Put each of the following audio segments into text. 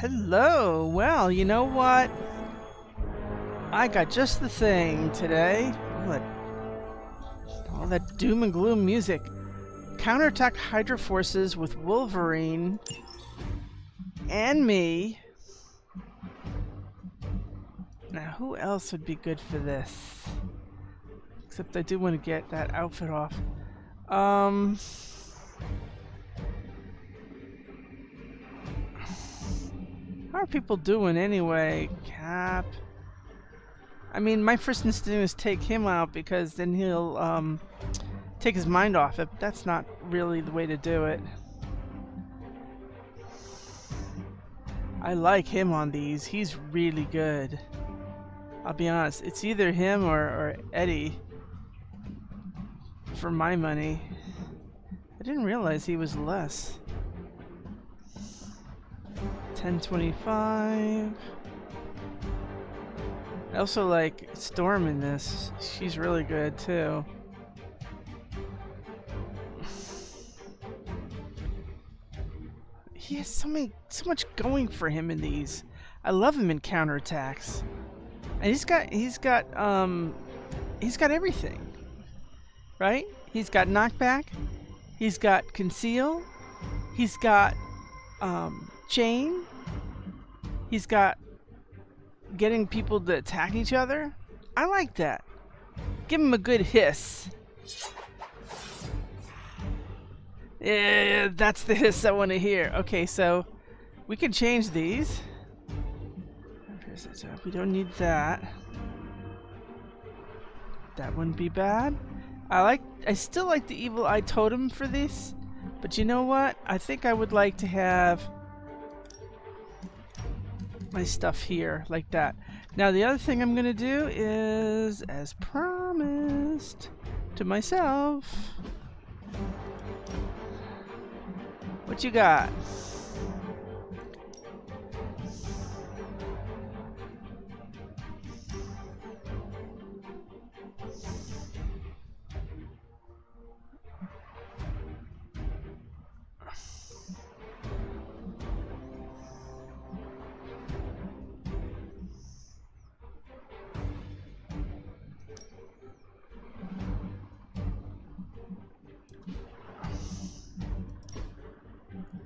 Hello. Well, you know what? I got just the thing today. All that, all that doom and gloom music. Counterattack Hydra forces with Wolverine and me. Now, who else would be good for this? Except I do want to get that outfit off. Um. How are people doing anyway? Cap. I mean, my first instinct is take him out because then he'll um, take his mind off it. That's not really the way to do it. I like him on these. He's really good. I'll be honest. It's either him or, or Eddie. For my money. I didn't realize he was less. 1025. I also like Storm in this. She's really good too. He has so many, so much going for him in these. I love him in counterattacks, and he's got, he's got, um, he's got everything, right? He's got knockback, he's got conceal, he's got, um, chain. He's got getting people to attack each other. I like that. Give him a good hiss. Yeah, that's the hiss I want to hear. Okay, so we can change these. We don't need that. That wouldn't be bad. I like. I still like the evil eye totem for this, but you know what? I think I would like to have my stuff here like that. Now the other thing I'm gonna do is, as promised to myself, what you got?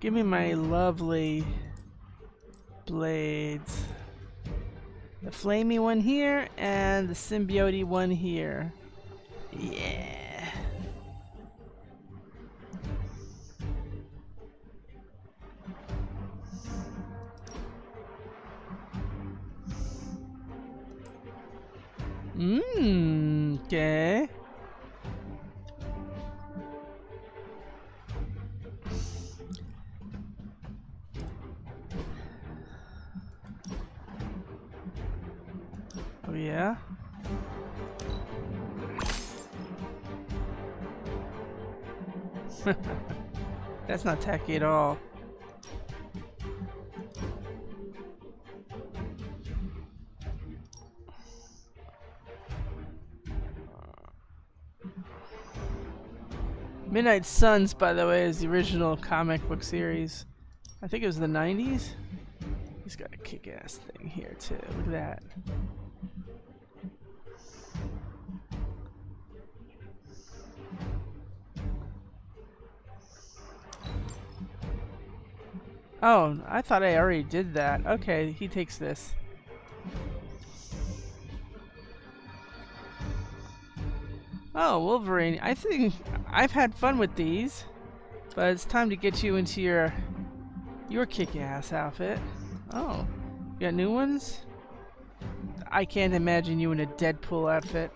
Give me my lovely blades. The flamey one here and the symbiote one here. Yeah. Mmm, okay. Yeah? That's not tacky at all. Midnight Suns, by the way, is the original comic book series. I think it was the 90s. He's got a kick-ass thing here too. Look at that. Oh, I thought I already did that. Okay, he takes this. Oh, Wolverine. I think I've had fun with these, but it's time to get you into your your kick-ass outfit. Oh, you got new ones? I can't imagine you in a Deadpool outfit.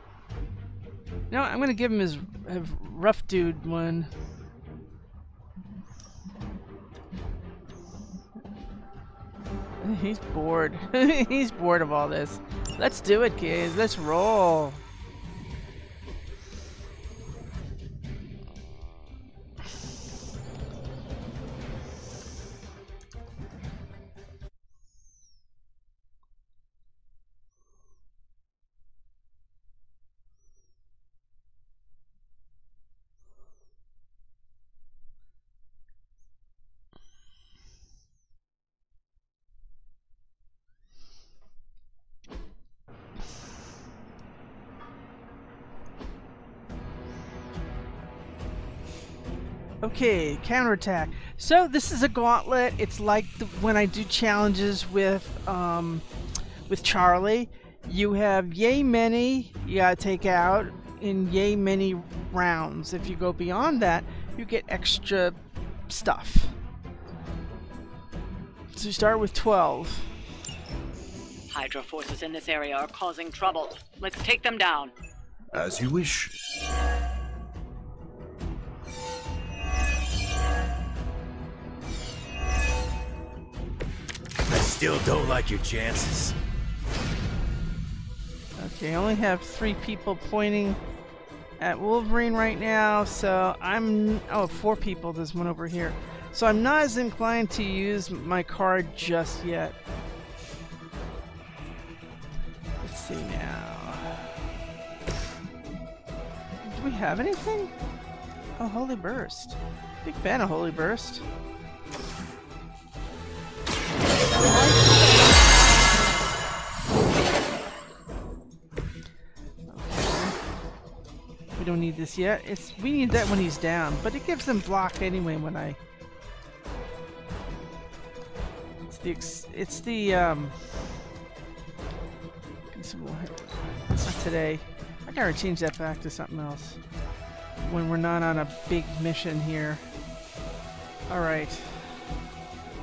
No, I'm gonna give him his, his rough dude one. He's bored. He's bored of all this. Let's do it, kids. Let's roll. Okay, counterattack. So this is a gauntlet. It's like the, when I do challenges with um, with Charlie. You have yay many you gotta take out in yay many rounds. If you go beyond that, you get extra stuff. So you start with 12. Hydra forces in this area are causing trouble. Let's take them down. As you wish. Still don't like your chances. Okay, I only have three people pointing at Wolverine right now, so I'm... Oh, four people. There's one over here. So I'm not as inclined to use my card just yet. Let's see now. Do we have anything? Oh, Holy Burst. Big fan of Holy Burst. We don't need this yet. It's we need that when he's down, but it gives him block anyway when I. It's the it's the um. Not today. I gotta change that back to something else. When we're not on a big mission here. All right.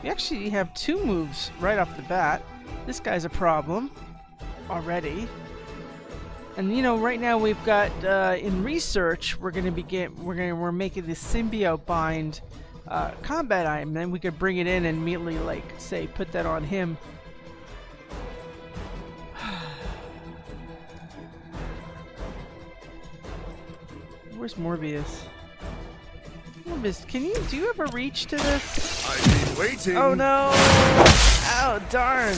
We actually have two moves right off the bat. This guy's a problem already. And you know, right now we've got uh, in research, we're going to begin. We're going we're making this symbiote bind uh, combat item. Then we could bring it in and immediately, like, say, put that on him. Where's Morbius? Morbius, can you do you ever reach to this? I've been waiting. Oh no! Oh darn!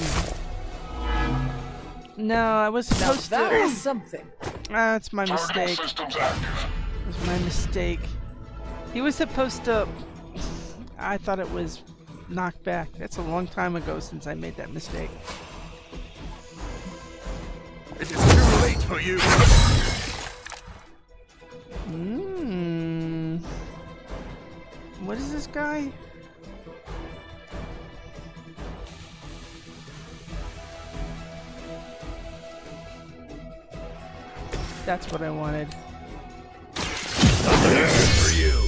No, I was Now supposed that to. is something. Ah, that's my mistake. systems active. It was my mistake. He was supposed to. I thought it was knocked back. That's a long time ago since I made that mistake. It is too late for you. Mmm. What is this guy? That's what I wanted. For you.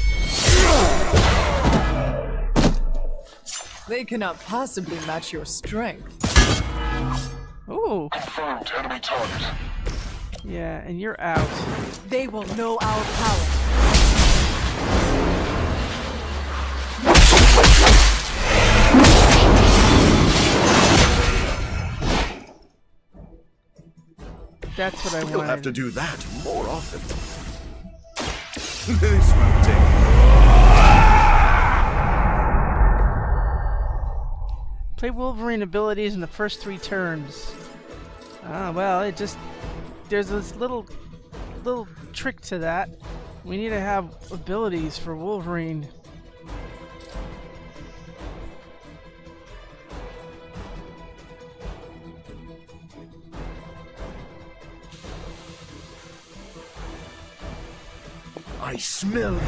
They cannot possibly match your strength. Oh, Confirmed enemy target. yeah, and you're out. They will know our power. That's what I You'll have to do that more often. this will take. Play Wolverine abilities in the first three turns. Ah, well, it just there's this little little trick to that. We need to have abilities for Wolverine. I smell you.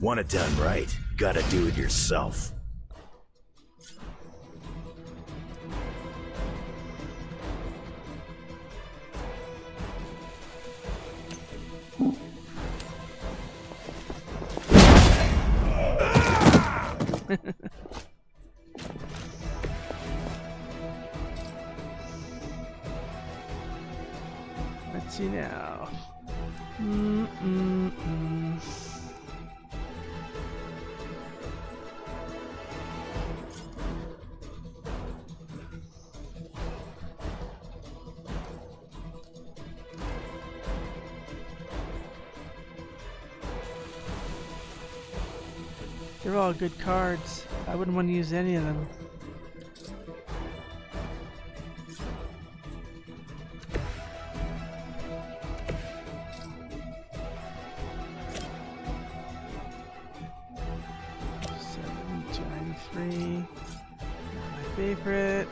Want it done right, gotta do it yourself. Let's see now. Mm mm mm. All good cards. I wouldn't want to use any of them. three. My favorite.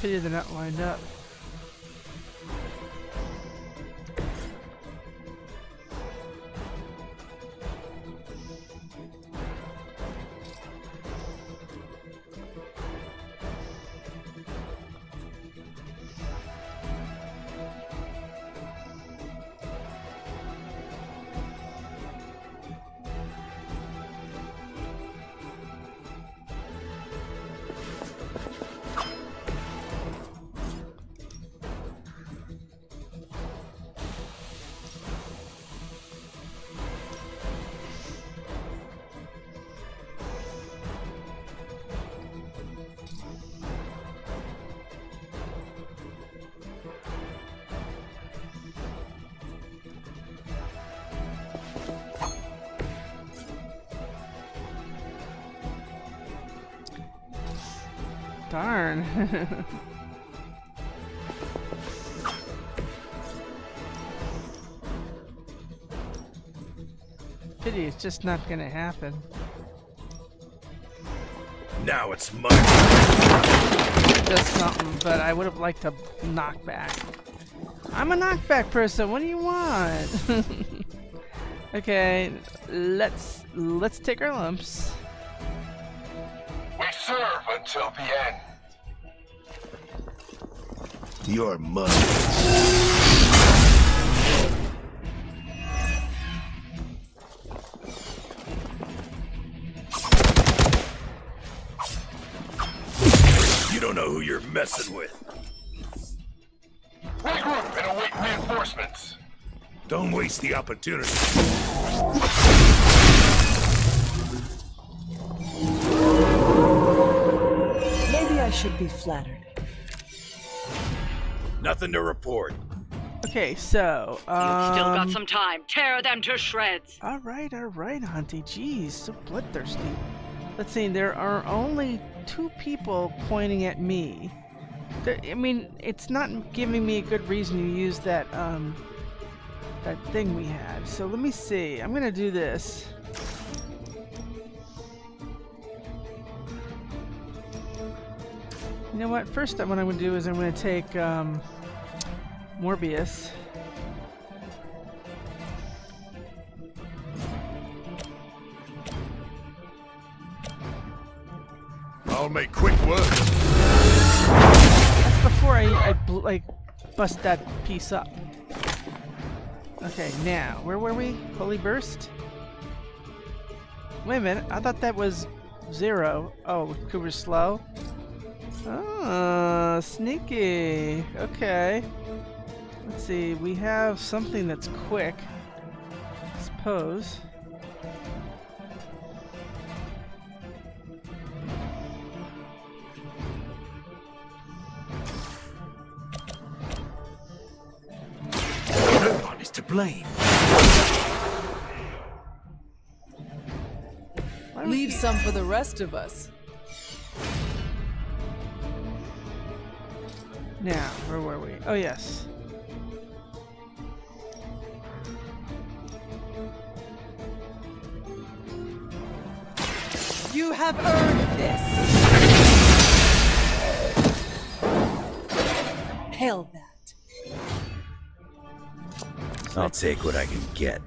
Pity they're not lined up. Pity it's just not gonna happen. Now it's mine. Just something, but I would have liked a knockback. I'm a knockback person. What do you want? okay, let's let's take our lumps. You're mine. You don't know who you're messing with. Regroup and await reinforcements. Don't waste the opportunity. Maybe I should be flattered. Nothing to report. Okay, so um, You've still got some time. Tear them to shreds. All right, all right, Hunty. Jeez, so bloodthirsty. Let's see. There are only two people pointing at me. There, I mean, it's not giving me a good reason to use that um that thing we had. So let me see. I'm gonna do this. Know what? First, what I'm gonna do is I'm gonna take um, Morbius. I'll make quick work. That's before I, I like bust that piece up. Okay, now where were we? Holy burst. Wait a minute. I thought that was zero. Oh, Cooper's slow. Oh, sneaky. Okay. Let's see. We have something that's quick. Suppose. No one is to blame. Leave some for the rest of us. Now, where were we? Oh yes. You have earned this. Hail that. I'll take what I can get.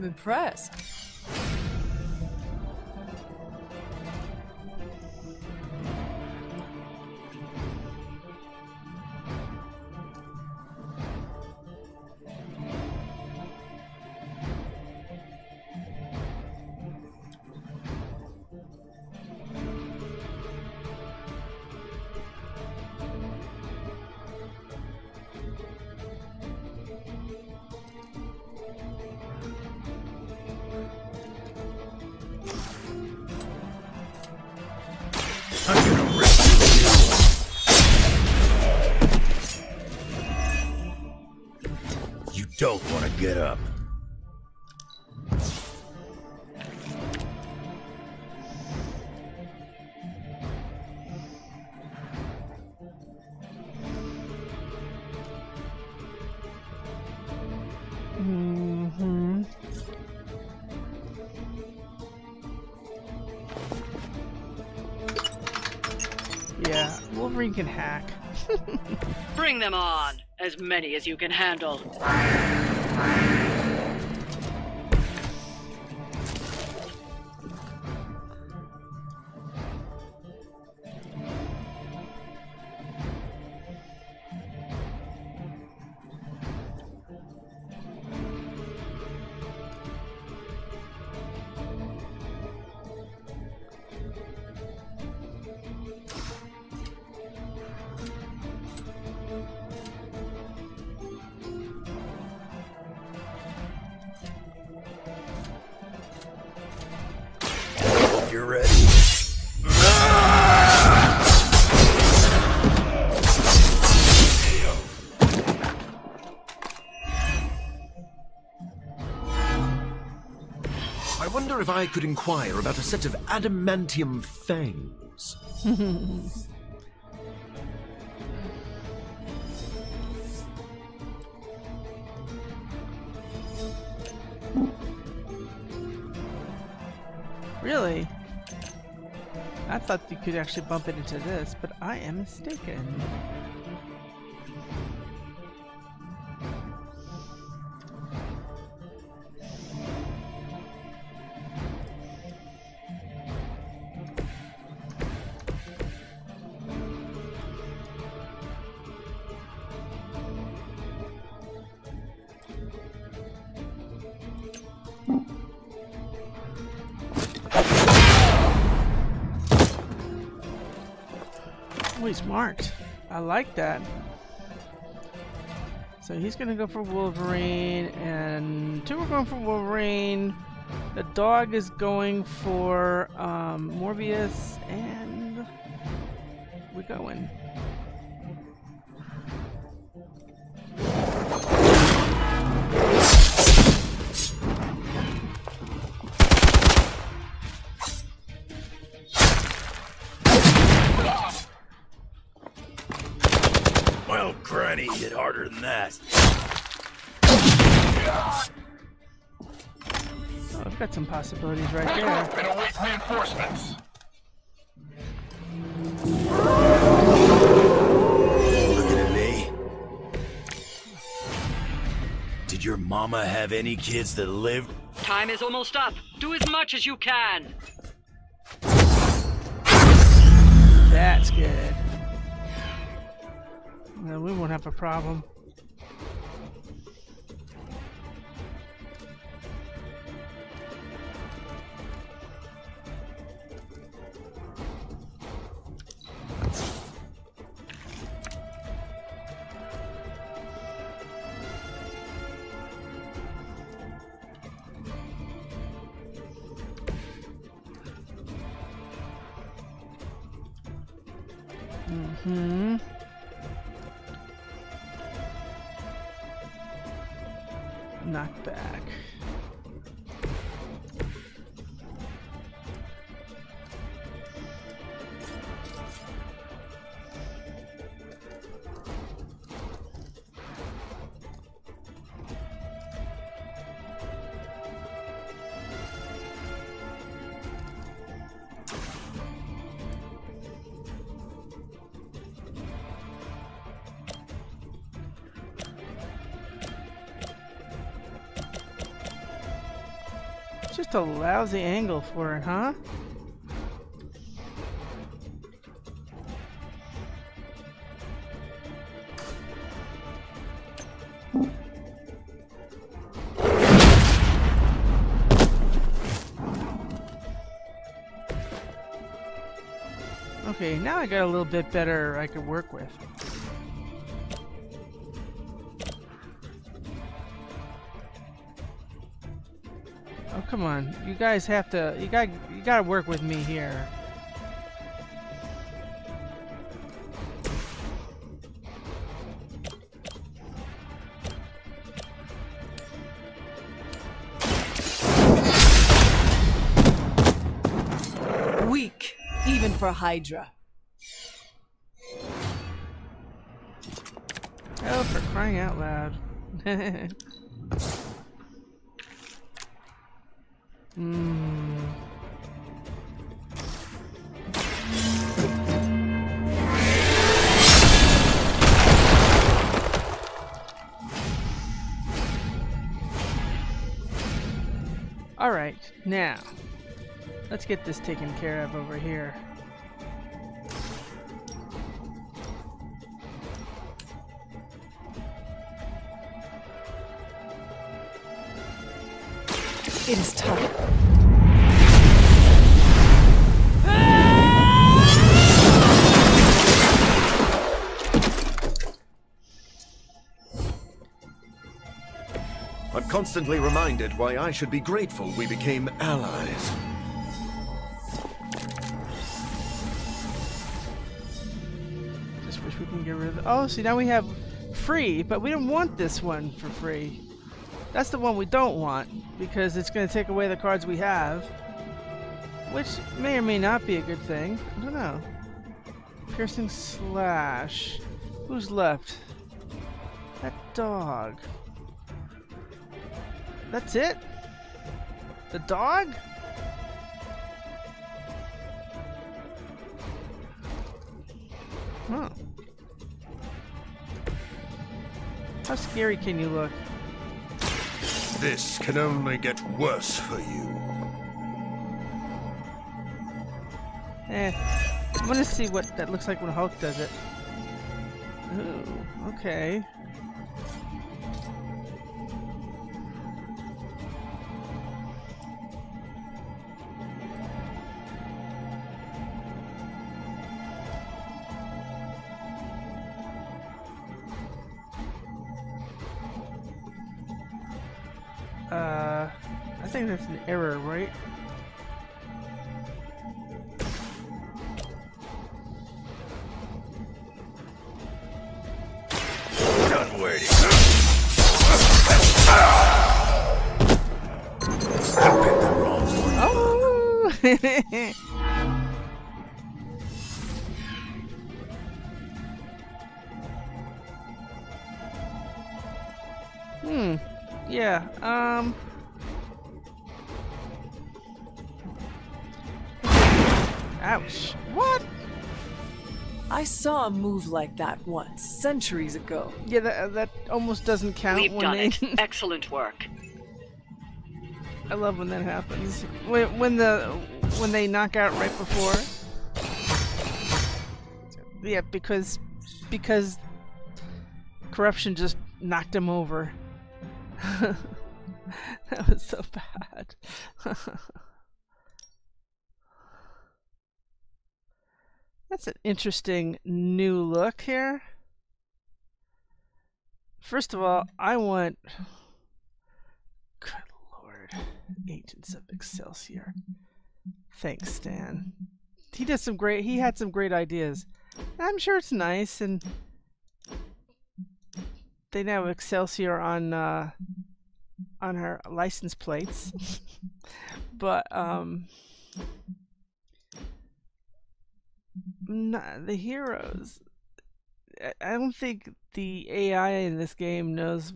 I am impressed. Can hack. Bring them on! As many as you can handle. I could inquire about a set of adamantium fangs. Really? I thought you could actually bump it into this, but I am mistaken. He's marked. I like that. So he's gonna go for Wolverine, and two are going for Wolverine. The dog is going for um, Morbius, got some possibilities right there. Regroup and await reinforcements. Looking at me. Did your mama have any kids that lived? Time is almost up. Do as much as you can. That's good. Now we won't have a problem. Just a lousy angle for it, huh? Okay, now I got a little bit better I could work with. Come on, you guys have to. You got. You got to work with me here. Weak, even for Hydra. Oh, for crying out loud. Hmm. Alright, now, let's get this taken care of over here. It is time. Constantly reminded why I should be grateful we became allies. Just wish we can get rid of. Oh, see now we have free, but we don't want this one for free. That's the one we don't want because it's going to take away the cards we have, which may or may not be a good thing. I don't know. Piercing slash. Who's left? That dog. That's it? The dog? Huh. How scary can you look? This can only get worse for you. Eh. I want to see what that looks like when Hulk does it. Ooh, okay. That's an error, right? Done waiting. Oh! hmm. Yeah. Um. I saw a move like that once, centuries ago. Yeah, that, uh, that almost doesn't count We've when done they. it. Excellent work. I love when that happens. When when the when they knock out right before. Yeah, because because corruption just knocked him over. that was so bad. That's an interesting new look here. First of all, I want Good lord. Agents of Excelsior. Thanks, Stan. He did some great he had some great ideas. I'm sure it's nice and they now have Excelsior on uh on her license plates. but um not the heroes I- don't think the AI in this game knows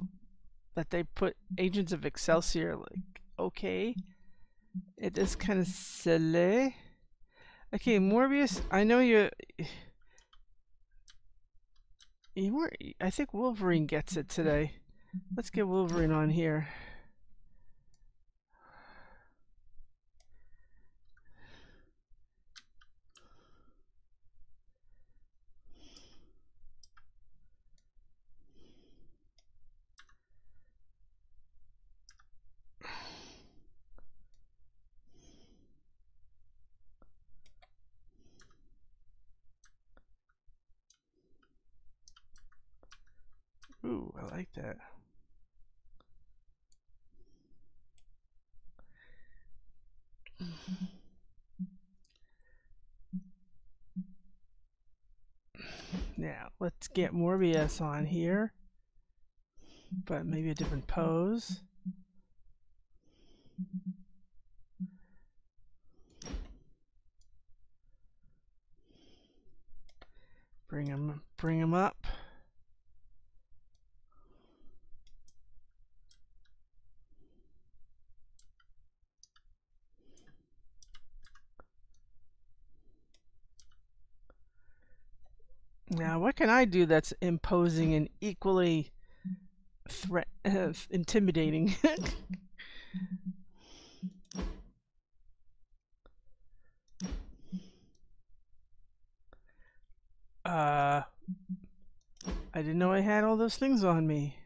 that they put Agents of Excelsior like okay. It is kind of silly. Okay, Morbius, I know you. You were. I think Wolverine gets it today. Let's get Wolverine on here. Let's get Morbius on here, but maybe a different pose. Bring him, bring him up. Now, what can I do that's imposing and equally threat, uh, intimidating? uh, I didn't know I had all those things on me.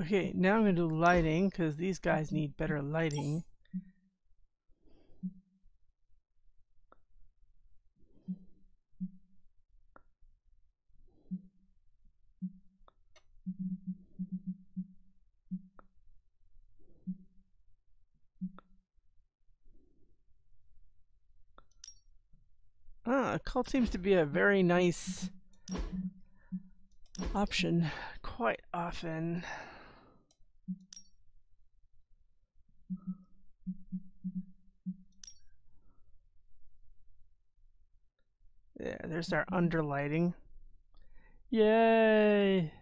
Okay, now I'm going to do lighting because these guys need better lighting. Ah, cult seems to be a very nice option quite often. Yeah, there's our underlighting. Yay!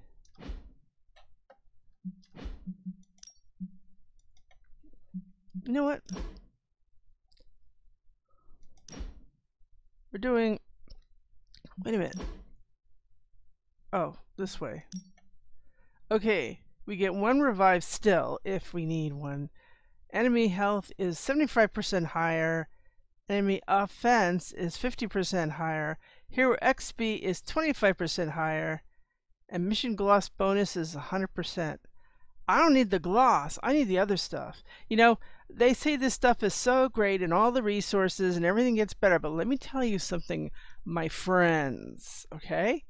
You know what? We're doing... Wait a minute. Oh, this way. Okay, we get one revive still if we need one. Enemy health is 75% higher. Enemy offense is 50% higher. Hero XP is 25% higher. And mission gloss bonus is 100%. I don't need the gloss. I need the other stuff. You know, they say this stuff is so great and all the resources and everything gets better. But let me tell you something, my friends. Okay?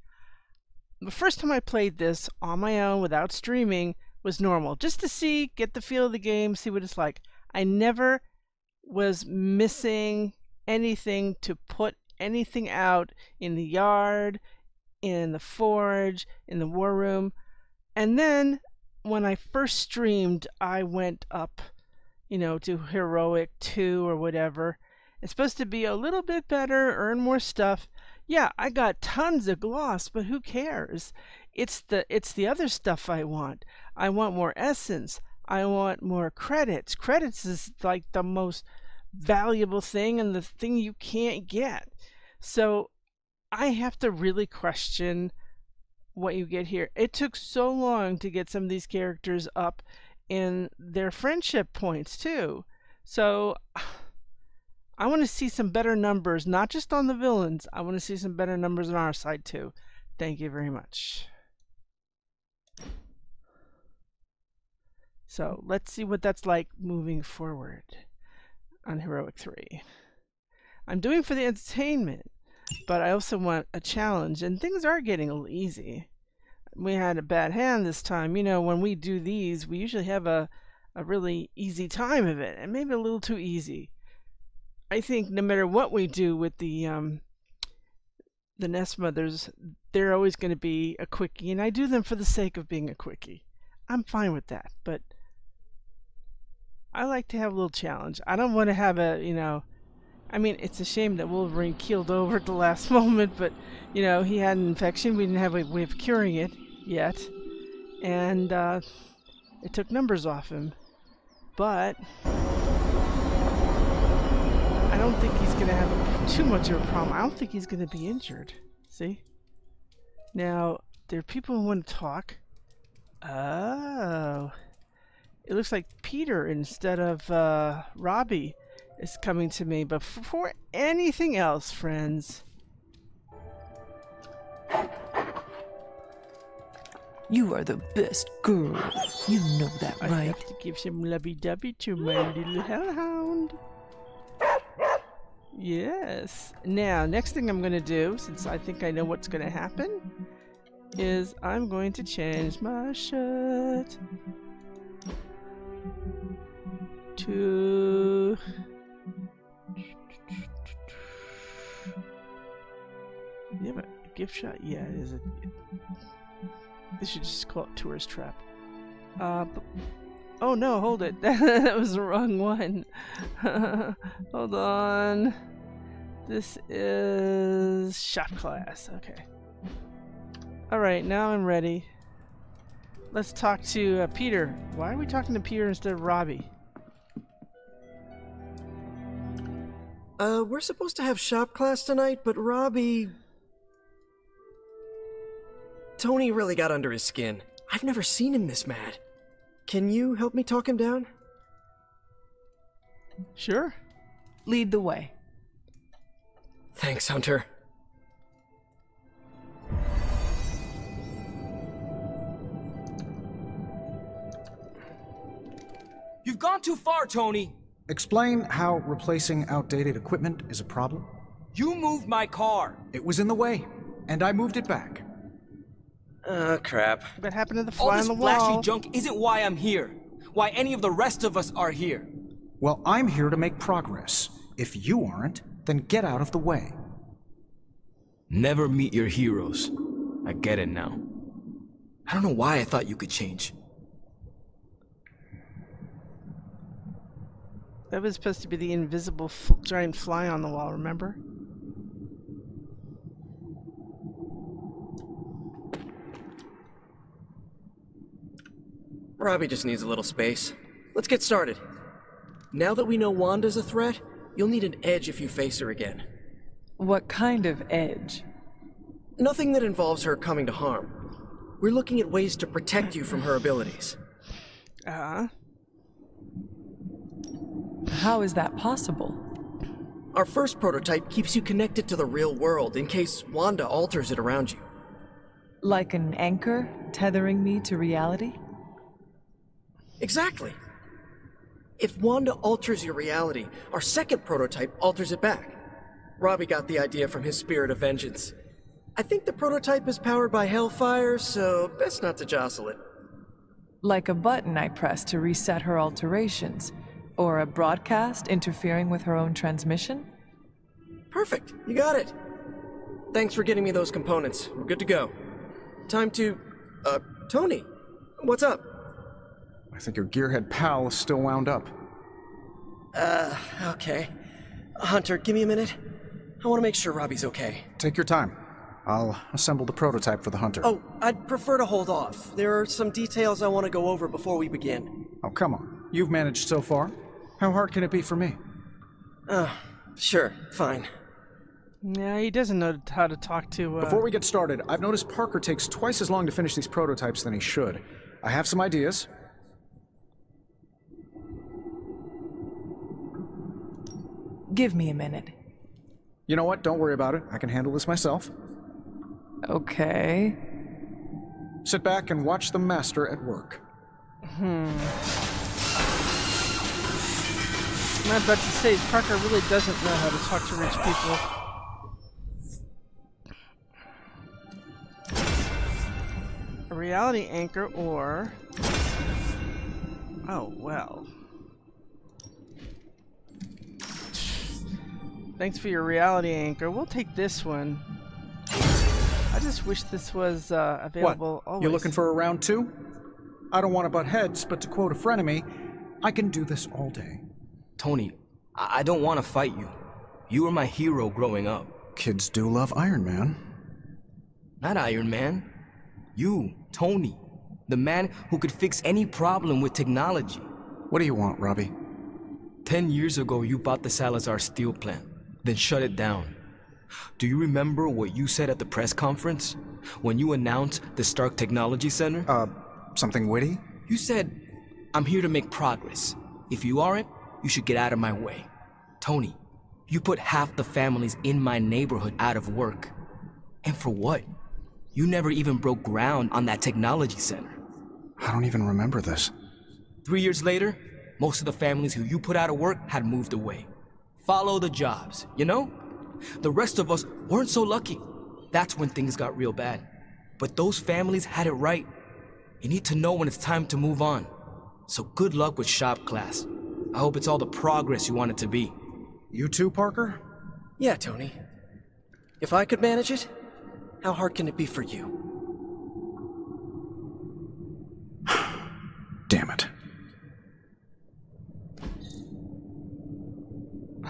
The first time I played this on my own without streaming was normal, just to see, get the feel of the game, see what it's like. I never was missing anything to put anything out in the yard, in the forge, in the war room. And then when I first streamed, I went up, you know, to heroic 2 or whatever. It's supposed to be a little bit better, earn more stuff. Yeah, I got tons of gloss, but who cares? It's the it's the other stuff I want. I want more essence. I want more credits. Credits is like the most valuable thing and the thing you can't get. So I have to really question what you get here. It took so long to get some of these characters up in their friendship points too. So I want to see some better numbers, not just on the villains. I want to see some better numbers on our side too. Thank you very much. So let's see what that's like moving forward on Heroic 3. I'm doing for the entertainment, but I also want a challenge, and things are getting a little easy. We had a bad hand this time. You know, when we do these, we usually have a, a really easy time of it, and maybe a little too easy. I think no matter what we do with the um, the Nest Mothers, they're always going to be a quickie, and I do them for the sake of being a quickie. I'm fine with that, but I like to have a little challenge. I don't want to have a, you know, I mean, it's a shame that Wolverine keeled over at the last moment, but, you know, he had an infection. We didn't have a way of curing it yet. And uh, it took numbers off him. But I don't think he's going to have too much of a problem. I don't think he's going to be injured. See? Now, there are people who want to talk. Oh. It looks like Peter instead of uh, Robbie is coming to me. But before anything else, friends, You are the best girl. You know that, right? I have to give some lovey-dovey to my little hellhound. Yes. Now, next thing I'm going to do, since I think I know what's going to happen, is I'm going to change my shirt gift shop? Yeah, it is a. They should just call it tourist trap. Uh, oh no, hold it. that was the wrong one. hold on. This is shop class. Okay. All right, now I'm ready. Let's talk to uh, Peter. Why are we talking to Peter instead of Robbie? Uh, we're supposed to have shop class tonight, but Robbie. Tony really got under his skin. I've never seen him this mad. Can you help me talk him down? Sure. Lead the way. Thanks, Hunter. You've gone too far, Tony. Explain how replacing outdated equipment is a problem. You moved my car. It was in the way, and I moved it back. Uh, crap. What happened to the All fly this on the wall? flashy wall? junk isn't why I'm here. Why any of the rest of us are here. Well, I'm here to make progress. If you aren't, then get out of the way. Never meet your heroes. I get it now. I don't know why I thought you could change. That was supposed to be the invisible f- giant fly on the wall, remember? Robbie just needs a little space. Let's get started. Now that we know Wanda's a threat, you'll need an edge if you face her again. What kind of edge? Nothing that involves her coming to harm. We're looking at ways to protect you from her abilities. Uh, How is that possible? Our first prototype keeps you connected to the real world in case Wanda alters it around you. Like an anchor tethering me to reality? Exactly. If Wanda alters your reality, our second prototype alters it back. Robbie got the idea from his spirit of vengeance. I think the prototype is powered by Hellfire, so best not to jostle it. Like a button I press to reset her alterations? Or a broadcast interfering with her own transmission? Perfect, you got it. Thanks for getting me those components. We're good to go. Time to. Uh, Tony, what's up? I think your gearhead pal is still wound up. Uh, okay. Hunter, give me a minute. I want to make sure Robbie's okay. Take your time. I'll assemble the prototype for the hunter. Oh, I'd prefer to hold off. There are some details I want to go over before we begin. Oh, come on. You've managed so far. How hard can it be for me? Uh, sure, fine. yeah, he doesn't know how to talk to. Uh, Before we get started, I've noticed Parker takes twice as long to finish these prototypes than he should. I have some ideas. Give me a minute. You know what? Don't worry about it. I can handle this myself. Okay. Sit back and watch the master at work. Hmm. I'm about to say, Parker really doesn't know how to talk to rich people. A reality anchor or. Oh, well. Thanks for your reality anchor. We'll take this one. I just wish this was uh, available what? always. You looking for a round two? I don't want to butt heads, but to quote a frenemy, I can do this all day. Tony, I, I don't want to fight you. You were my hero growing up. Kids do love Iron Man. Not Iron Man. You, Tony. The man who could fix any problem with technology. What do you want, Robbie? Ten years ago, you bought the Salazar steel plant, then shut it down. Do you remember what you said at the press conference? When you announced the Stark Technology Center? Uh, something witty? You said, I'm here to make progress. If you aren't, you should get out of my way. Tony, you put half the families in my neighborhood out of work. And for what? You never even broke ground on that technology center. I don't even remember this. Three years later, most of the families who you put out of work had moved away. Follow the jobs, you know? The rest of us weren't so lucky. That's when things got real bad. But those families had it right. You need to know when it's time to move on. So good luck with shop class. I hope it's all the progress you want it to be. You too, Parker? Yeah, Tony. If I could manage it, how hard can it be for you? Damn it.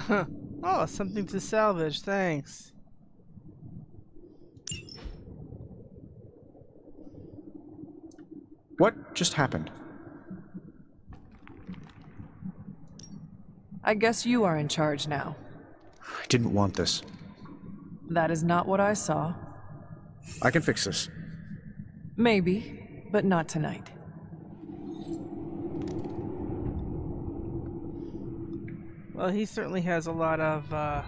oh, something to salvage, thanks. What just happened? I guess you are in charge now. I didn't want this. That is not what I saw. I can fix this. Maybe, but not tonight. Well, he certainly has a lot of uh,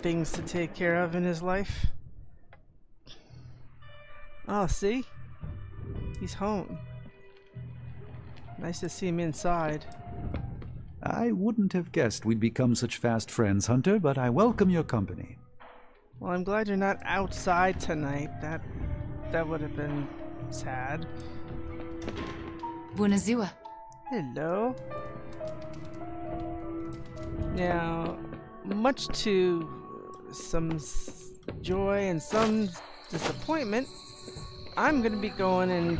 things to take care of in his life. Oh, see? He's home. Nice to see him inside. I wouldn't have guessed we'd become such fast friends, Hunter, but I welcome your company. Well, I'm glad you're not outside tonight. That that would have been sad. Bună ziua. Hello. Now, much to some joy and some disappointment, I'm going to be going and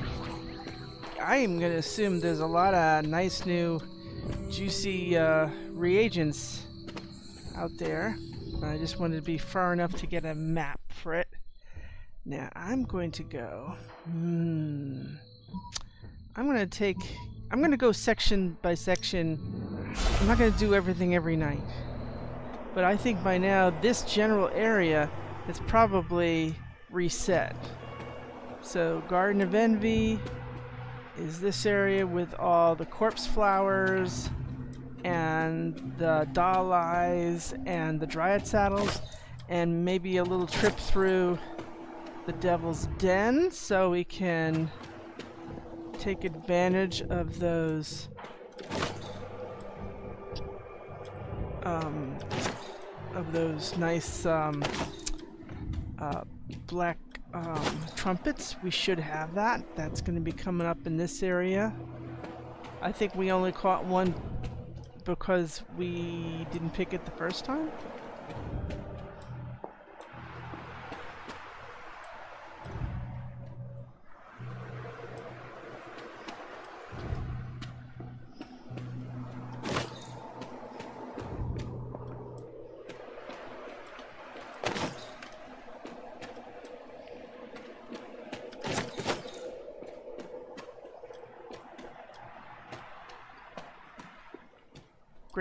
I am going to assume there's a lot of nice new juicy uh, reagents out there. I just wanted to be far enough to get a map for it. Now, I'm going to go. Hmm. I'm going to take. I'm to go section by section. I'm not to do everything every night. But I think by now, this general area is probably reset. So, Garden of Envy is this area with all the corpse flowers and the doll eyes and the dryad saddles and maybe a little trip through the devil's den so we can take advantage of those um, of those nice um, uh, black um, trumpets. We should have that. That's going to be coming up in this area. I think we only caught one because we didn't pick it the first time.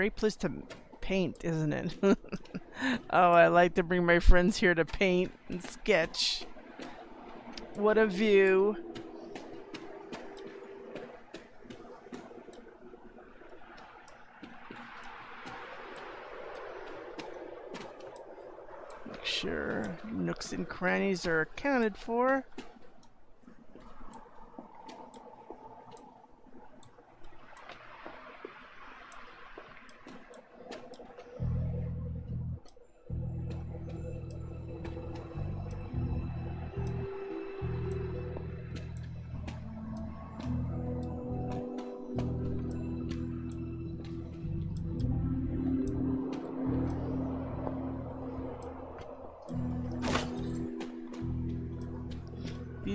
Great place to paint, isn't it? oh, I like to bring my friends here to paint and sketch. What a view. Make sure nooks and crannies are accounted for.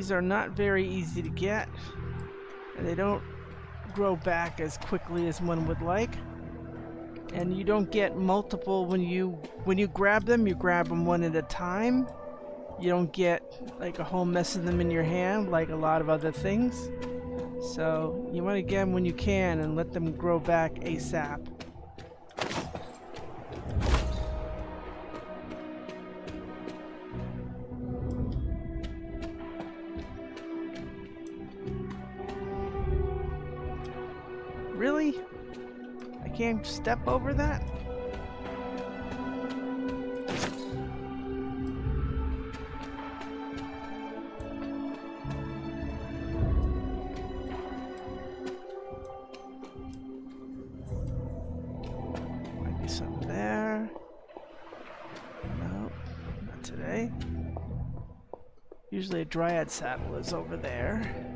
These are not very easy to get, and they don't grow back as quickly as one would like. And you don't get multiple when you when you grab them, you grab them one at a time. You don't get like a whole mess of them in your hand like a lot of other things. So you want to get them when you can and let them grow back ASAP. Can't step over that? Might be something there. No, not today. Usually a dryad saddle is over there.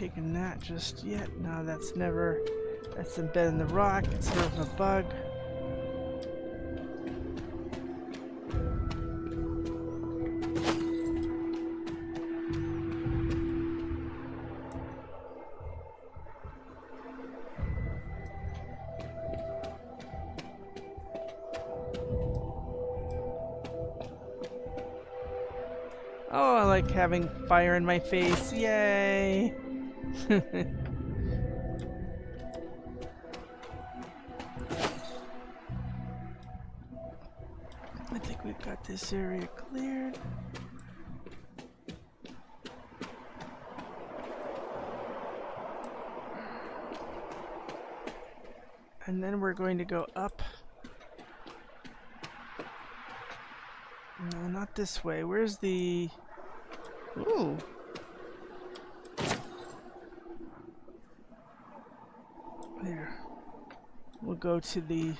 Taking that just yet. No, that's never. That's embedded in the rock. It's of a bug. Oh, I like having fire in my face. Yay! I think we've got this area cleared. And then we're going to go up. No, not this way. Where's the... Ooh. There. We'll go to the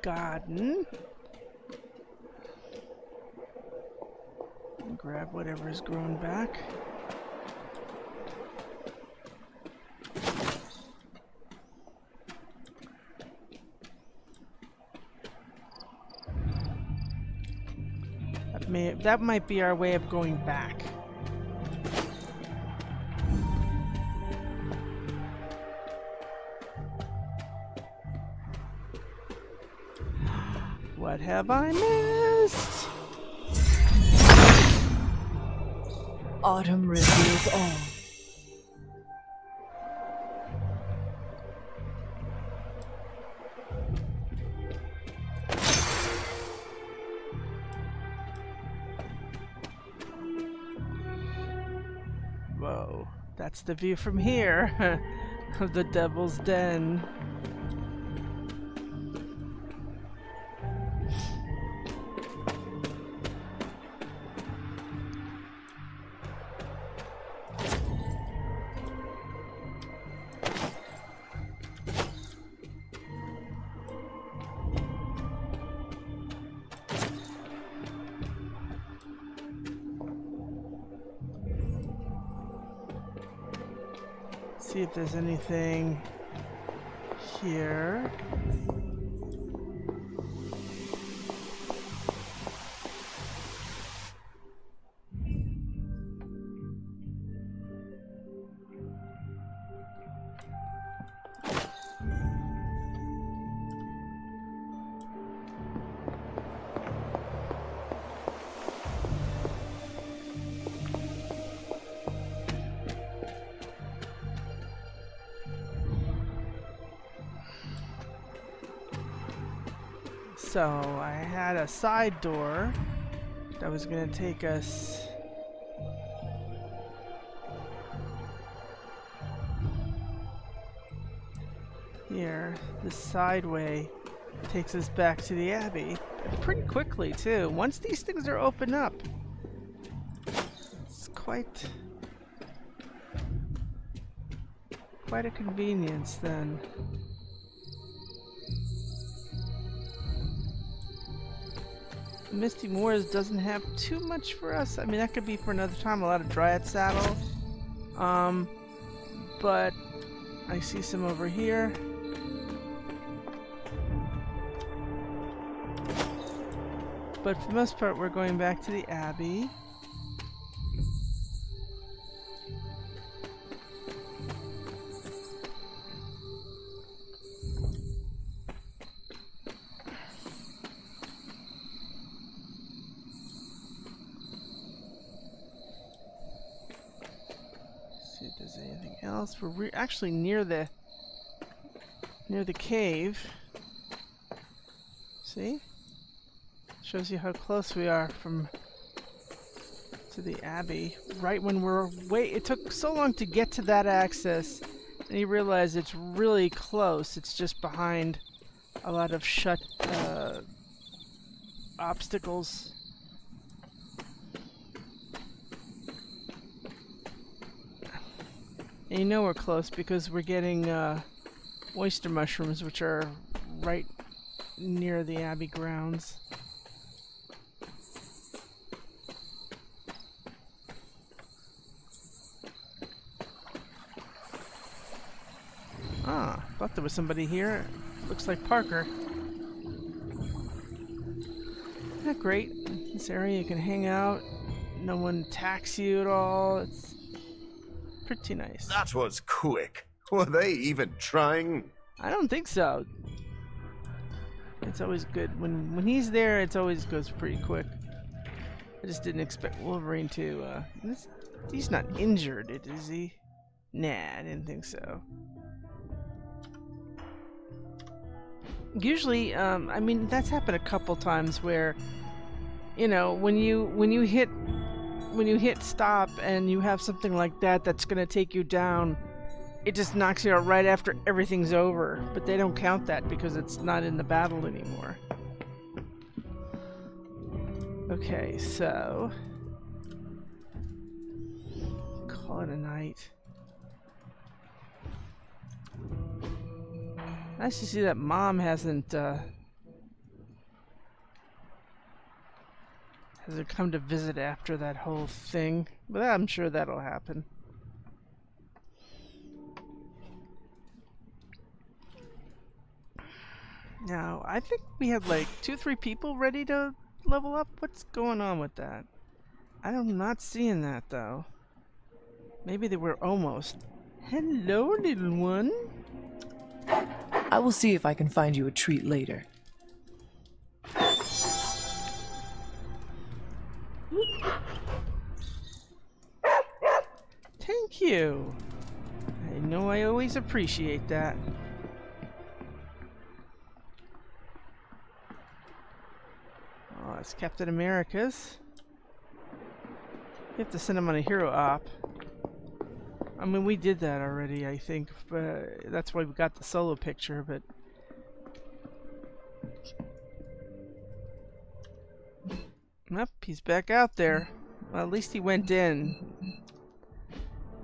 garden. Grab whatever's grown back. That may that might be our way of going back. Have I missed? Autumn reveals all. Whoa, that's the view from here of the Devil's Den. Anything side door that was going to take us here. The side way takes us back to the Abbey. Pretty quickly too. Once these things are open up, it's quite quite a convenience then. Misty Moors doesn't have too much for us. I mean, that could be for another time. A lot of Dryad Saddle. Um, but I see some over here. But for the most part, we're going back to the Abbey. We're re actually near the near the cave. See? Shows you how close we are from to the Abbey right when we're wait. It took so long to get to that access, and you realize it's really close. It's just behind a lot of shut uh, obstacles. And you know we're close because we're getting uh, oyster mushrooms, which are right near the Abbey grounds. Ah, thought there was somebody here. Looks like Parker. Isn't that great. This area you can hang out. No one attacks you at all. It's pretty nice. That was quick. Were they even trying? I don't think so. It's always good when when he's there. It's always goes pretty quick. I just didn't expect Wolverine to. Uh, this, he's not injured, is he? Nah, I didn't think so. Usually, um, I mean, that's happened a couple times where, you know, when you when you hit when you hit stop and you have something like that that's gonna take you down, it just knocks you out right after everything's over. But they don't count that because it's not in the battle anymore. Okay, so call it a night. Nice to see that mom hasn't uh, hasn't come to visit after that whole thing, but I'm sure that'll happen. Now, I think we had like two, three people ready to level up. What's going on with that? I'm not seeing that though. Maybe they were almost. Hello, little one. I will see if I can find you a treat later. Thank you. I know I always appreciate that. Oh, it's Captain America's. You have to send him on a hero op. I mean, we did that already, I think, but that's why we got the solo picture, but... Nope, he's back out there. Well, at least he went in.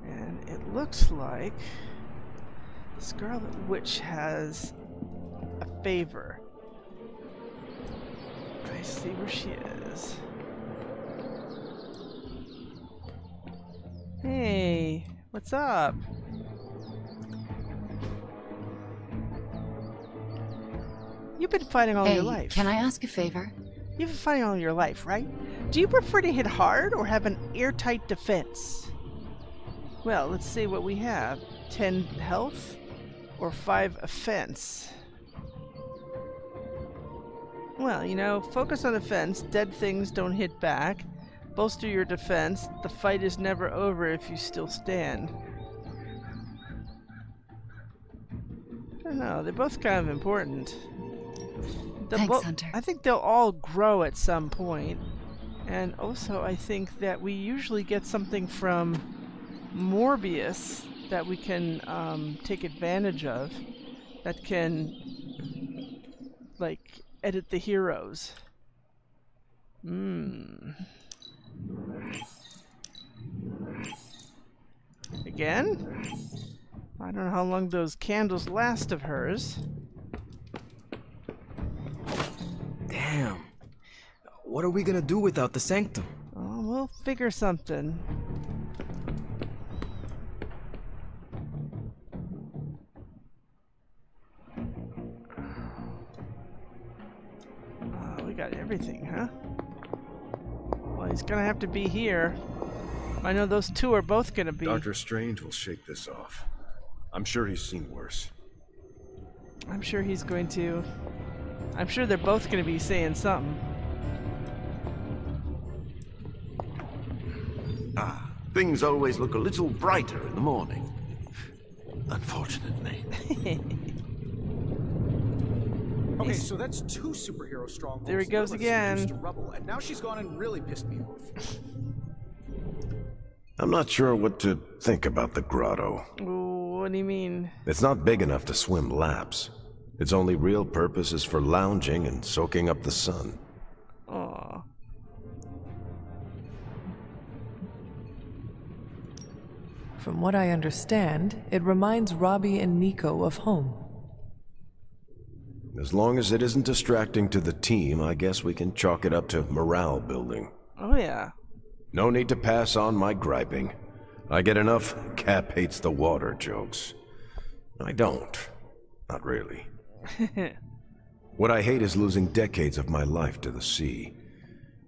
And it looks like the Scarlet Witch has a favor. I see where she is. Hey, what's up? You've been fighting all hey, your life. Can I ask a favor? You've been fighting all your life, right? Do you prefer to hit hard or have an airtight defense? Well, let's see what we have. 10 health or 5 offense? Well, you know, focus on offense. Dead things don't hit back. Bolster your defense. The fight is never over if you still stand. I don't know. They're both kind of important. They'll Thanks, Hunter. I think they'll all grow at some point. And also, I think that we usually get something from Morbius that we can um, take advantage of that can, like, edit the heroes. Hmm. Again? I don't know how long those candles last of hers. Damn. What are we gonna do without the sanctum? Oh, we'll figure something. Uh, we got everything, huh? Well, he's gonna have to be here. I know those two are both gonna be. Doctor Strange will shake this off. I'm sure he's seen worse. I'm sure he's going to. I'm sure they're both gonna be saying something. Ah, things always look a little brighter in the morning. Unfortunately. Okay, so that's two superhero strongholds. There he goes again. rubble, and now she's gone and really pissed me off. I'm not sure what to think about the grotto. Ooh, what do you mean? It's not big enough to swim laps. Its only real purpose is for lounging and soaking up the sun. Aw. From what I understand, it reminds Robbie and Nico of home. As long as it isn't distracting to the team, I guess we can chalk it up to morale building. Oh yeah. No need to pass on my griping. I get enough Cap hates the water jokes. I don't. Not really. what I hate is losing decades of my life to the sea.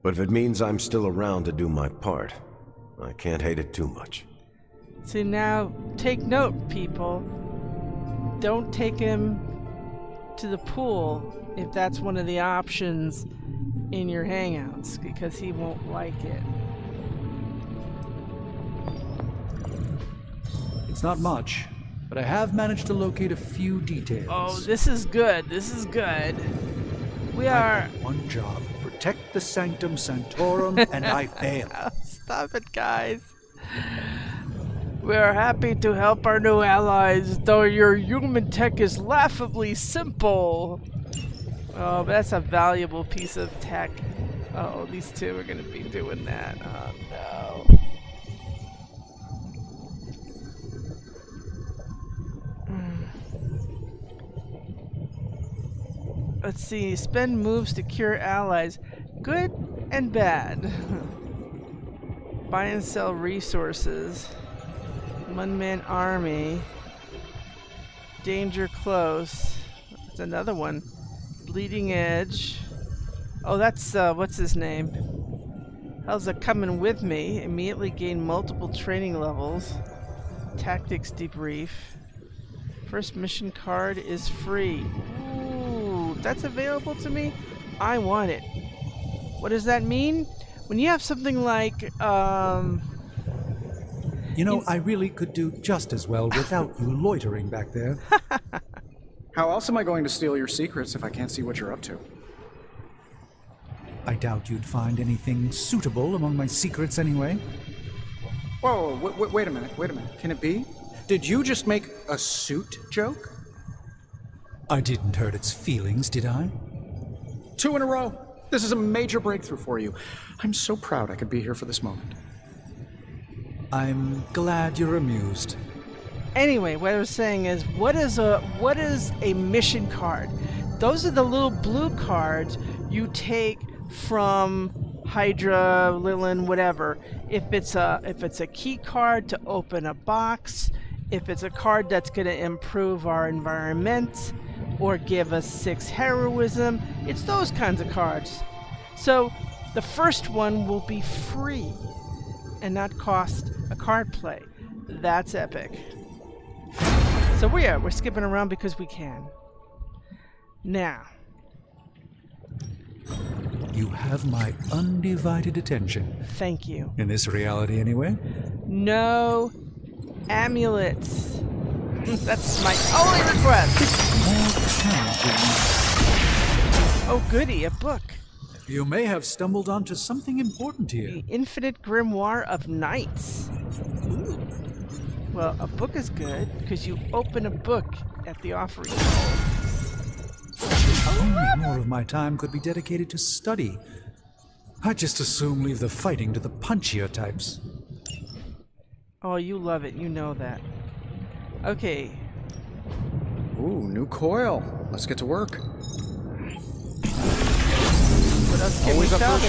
But if it means I'm still around to do my part, I can't hate it too much. So now, take note, people. Don't take him to the pool if that's one of the options in your hangouts, because he won't like it. It's not much, but I have managed to locate a few details. Oh, this is good. This is good. We are. one job protect the Sanctum Sanctorum, and I failed. Stop it, guys. We are happy to help our new allies, though your human tech is laughably simple. Oh, but that's a valuable piece of tech. Oh, these two are gonna be doing that. Oh no. Let's see. Spend moves to cure allies. Good and bad. Buy and sell resources. One man army. Danger close. That's another one. Bleeding edge. Oh, that's uh, what's his name? How's it coming with me? Immediately gain multiple training levels. Tactics debrief. First mission card is free. Ooh, that's available to me? I want it. What does that mean? When you have something like, um, You know, I really could do just as well without you loitering back there. How else am I going to steal your secrets if I can't see what you're up to? I doubt you'd find anything suitable among my secrets anyway. Whoa, whoa, wait, wait a minute, wait a minute. Can it be? Did you just make a suit joke? I didn't hurt its feelings, did I? Two in a row. This is a major breakthrough for you. I'm so proud I could be here for this moment. I'm glad you're amused. Anyway, what I was saying is, what is a what is a mission card? Those are the little blue cards you take from Hydra, Lilin, whatever. If it's a if it's a key card to open a box, if it's a card that's going to improve our environment or give us six heroism, it's those kinds of cards. So the first one will be free and not cost a card play. That's epic. So we are we're skipping around because we can. Now, You have my undivided attention. thank you. In this reality, anyway. No amulets. That's my only request. Oh goody, a book. You may have stumbled onto something important here. The Infinite Grimoire of Knights. Ooh. Well, a book is good because you open a book at the offering. Only more of my time could be dedicated to study. I just assume leave the fighting to the punchier types. Oh, you love it. You know that. Okay. Ooh, new coil. Let's get to work. Else can Always up for a?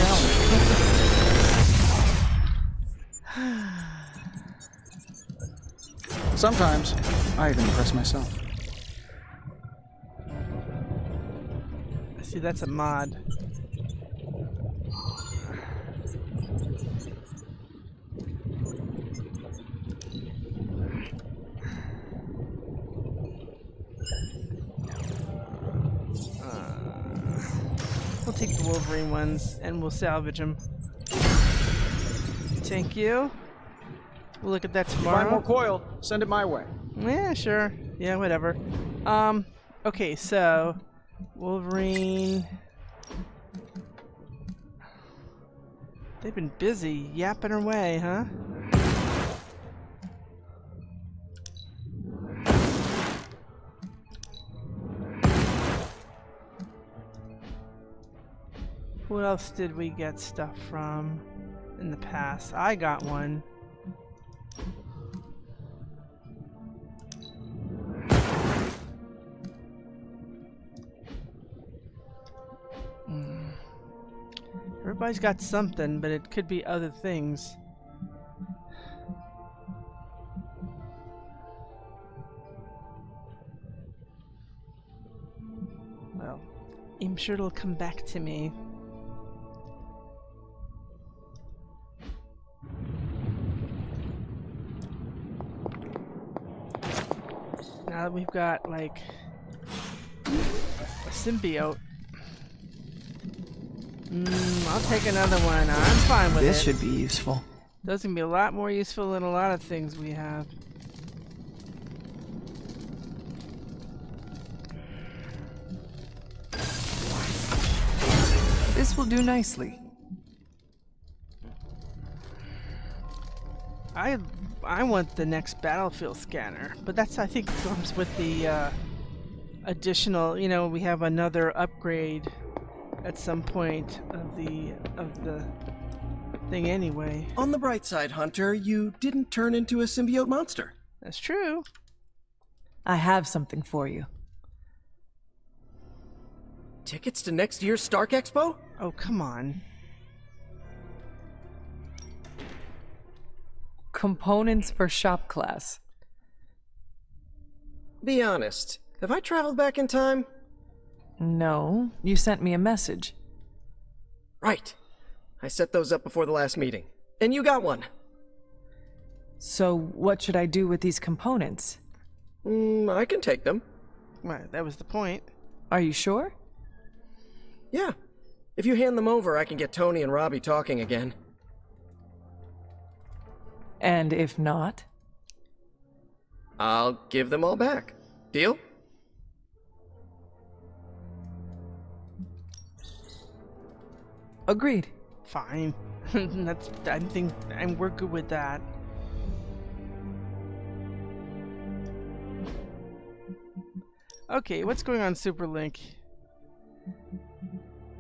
Sometimes I even impress myself. See, that's a mod. Take the Wolverine ones and we'll salvage them. Thank you. We'll look at that tomorrow. Find more coil. Send it my way. Yeah, sure. Yeah, whatever. Um, okay, so Wolverine. They've been busy yapping away, huh? Who else did we get stuff from in the past? I got one. Hmm. Everybody's got something, but it could be other things. Well, I'm sure it'll come back to me. Now that we've got, like, a symbiote. Mm, I'll take another one. I'm fine with This it. should be useful. Those can be a lot more useful than a lot of things we have. This will do nicely. I I want the next battlefield scanner, but that's I think comes with the uh, additional. You know, we have another upgrade at some point of the of the thing anyway. On the bright side, Hunter, you didn't turn into a symbiote monster. That's true. I have something for you. Tickets to next year's Stark Expo? Oh, come on. Components for shop class. Be honest, have I traveled back in time? No, you sent me a message. Right. I set those up before the last meeting. And you got one. So, what should I do with these components? Mm, I can take them. Right, that was the point. Are you sure? Yeah. If you hand them over, I can get Tony and Robbie talking again. And if not? I'll give them all back. Deal? Agreed. Fine. That's I think I'm we're good with that. Okay, what's going on Superlink?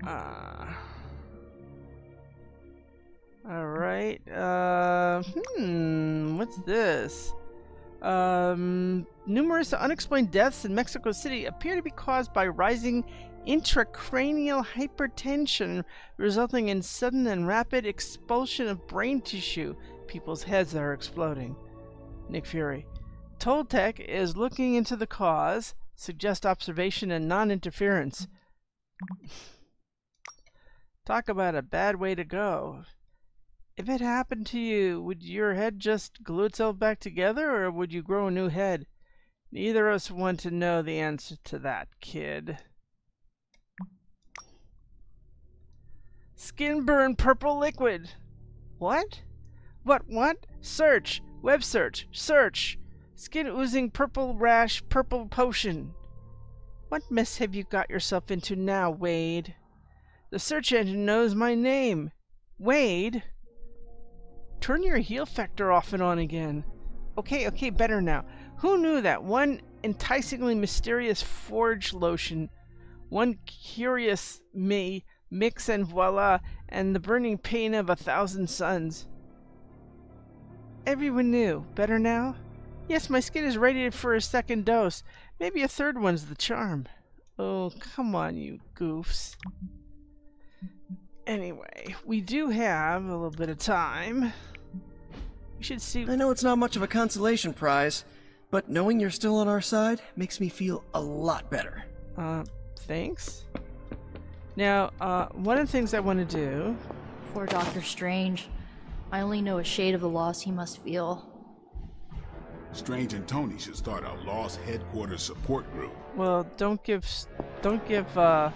Uh Alright. Uh hmm, what's this? Um numerous unexplained deaths in Mexico City appear to be caused by rising intracranial hypertension resulting in sudden and rapid expulsion of brain tissue. People's heads are exploding. Nick Fury. Toltec is looking into the cause, suggest observation and non-interference. Talk about a bad way to go. If it happened to you, would your head just glue itself back together or would you grow a new head? Neither of us want to know the answer to that, kid. Skin burn purple liquid. What? What? What? Search. Web search. Search. Skin oozing purple rash, purple potion. What mess have you got yourself into now, Wade? The search engine knows my name. Wade? Turn your heal factor off and on again. Okay, okay, better now. Who knew that one enticingly mysterious forge lotion, one curious me, mix and voila, and the burning pain of a thousand suns? Everyone knew. Better now? Yes, my skin is ready for a second dose. Maybe a third one's the charm. Oh, come on, you goofs. Anyway, we do have a little bit of time. We should see. I know it's not much of a consolation prize, but knowing you're still on our side makes me feel a lot better. Uh, thanks. Now, uh, one of the things I want to do. Poor Doctor Strange. I only know a shade of the loss he must feel. Strange and Tony should start a Lost Headquarters support group. Well, don't give, don't give. uh...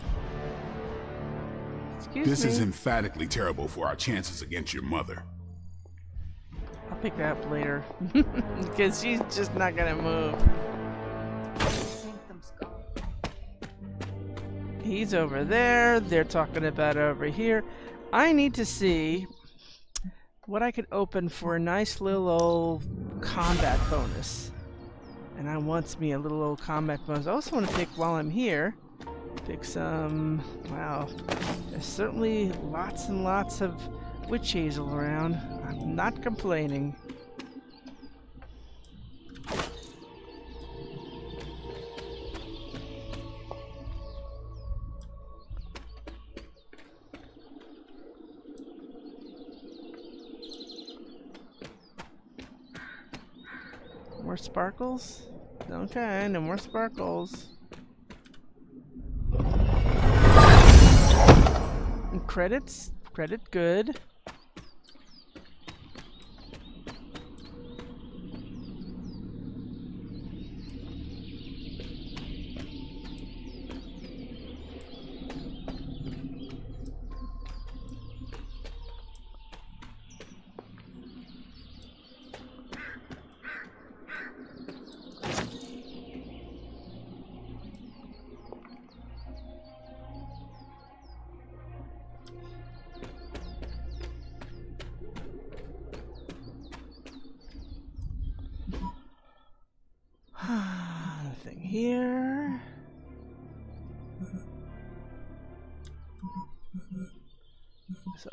Excuse me. this me. is emphatically terrible for our chances against your mother. I'll pick that up later because she's just not gonna move. He's over there. They're talking about over here. I need to see what I could open for a nice little old combat bonus. And I wants me a little old combat bonus. I also want to pick while I'm here. Pick some. Wow. There's certainly lots and lots of witch hazel around. I'm not complaining. More sparkles? Okay, no more sparkles. Credits? Credit good.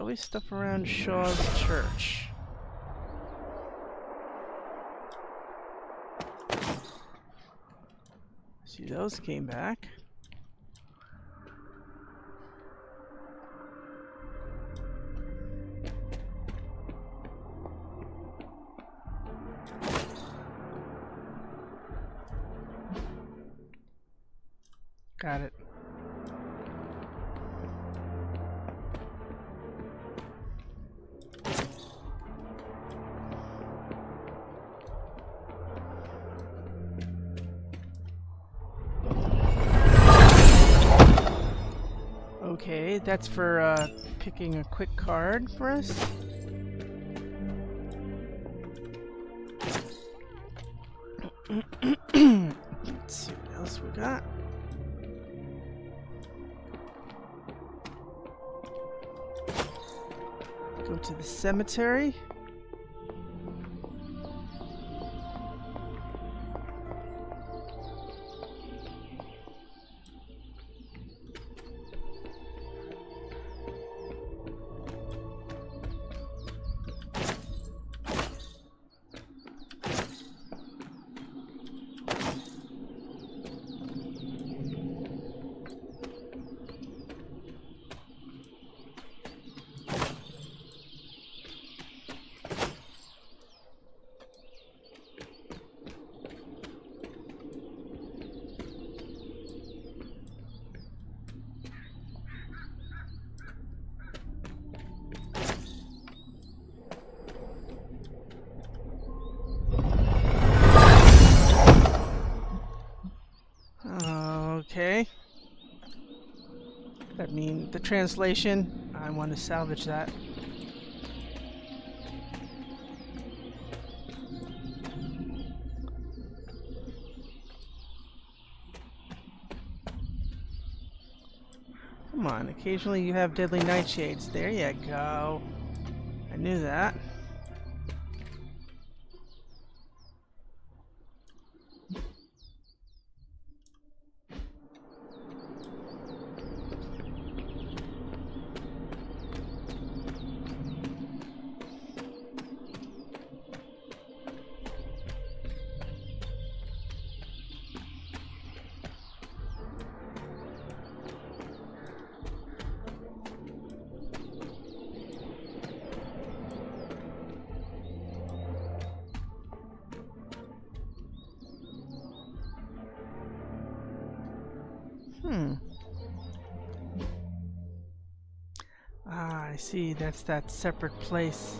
Always stuff around Shaw's church. See, those came back. That's for uh, picking a quick card for us. Let's see what else we got. Go to the cemetery. Translation, I want to salvage that. Come on, occasionally you have deadly nightshades. There you go. I knew that. That's that separate place.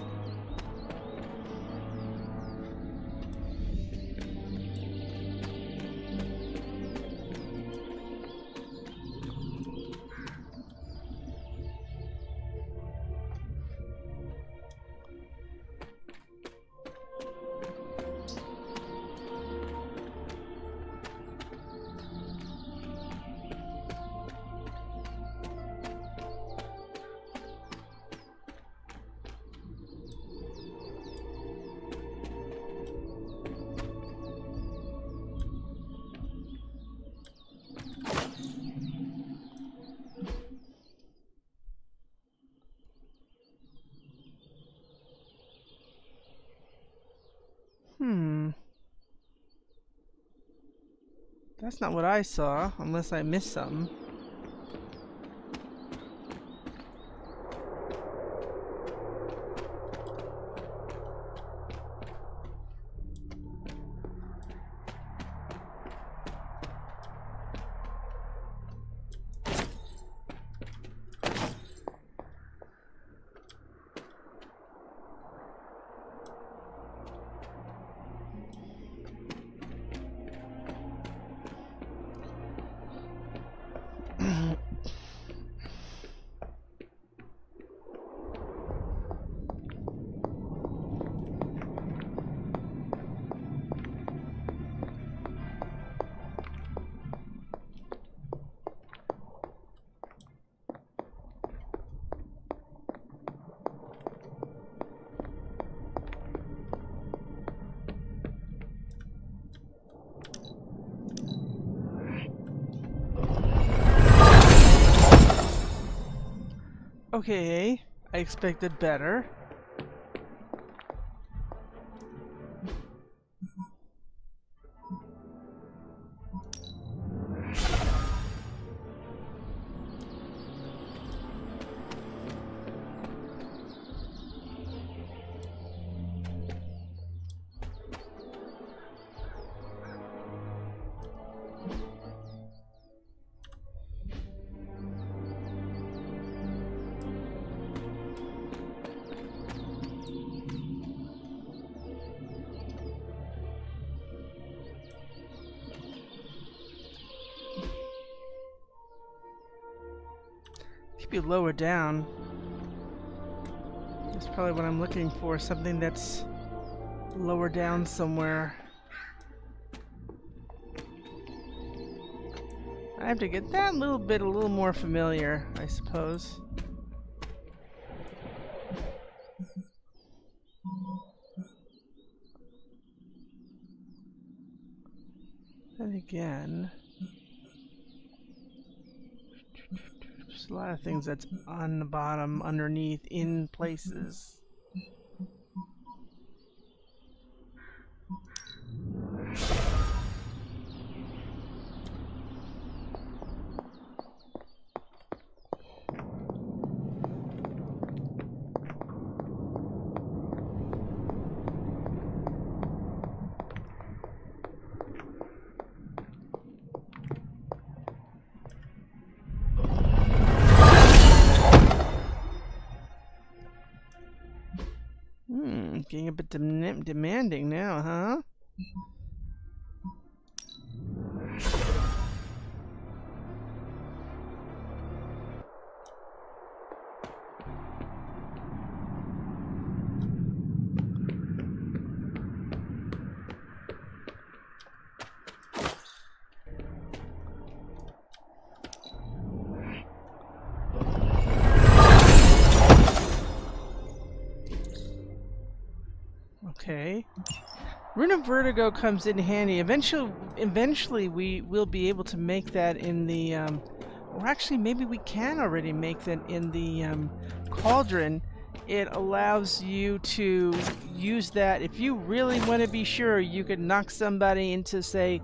Hmm. That's not what I saw, unless I missed something. Okay, I expected better. Lower down. That's probably what I'm looking for, something that's lower down somewhere. I have to get that little bit a little more familiar, I suppose. Then again... There's a lot of things that's on the bottom, underneath, in places. Of Vertigo comes in handy. Eventually, eventually we will be able to make that in the, um, or actually maybe we can already make that in the um, Cauldron. It allows you to use that if you really want to be sure. You could knock somebody into, say,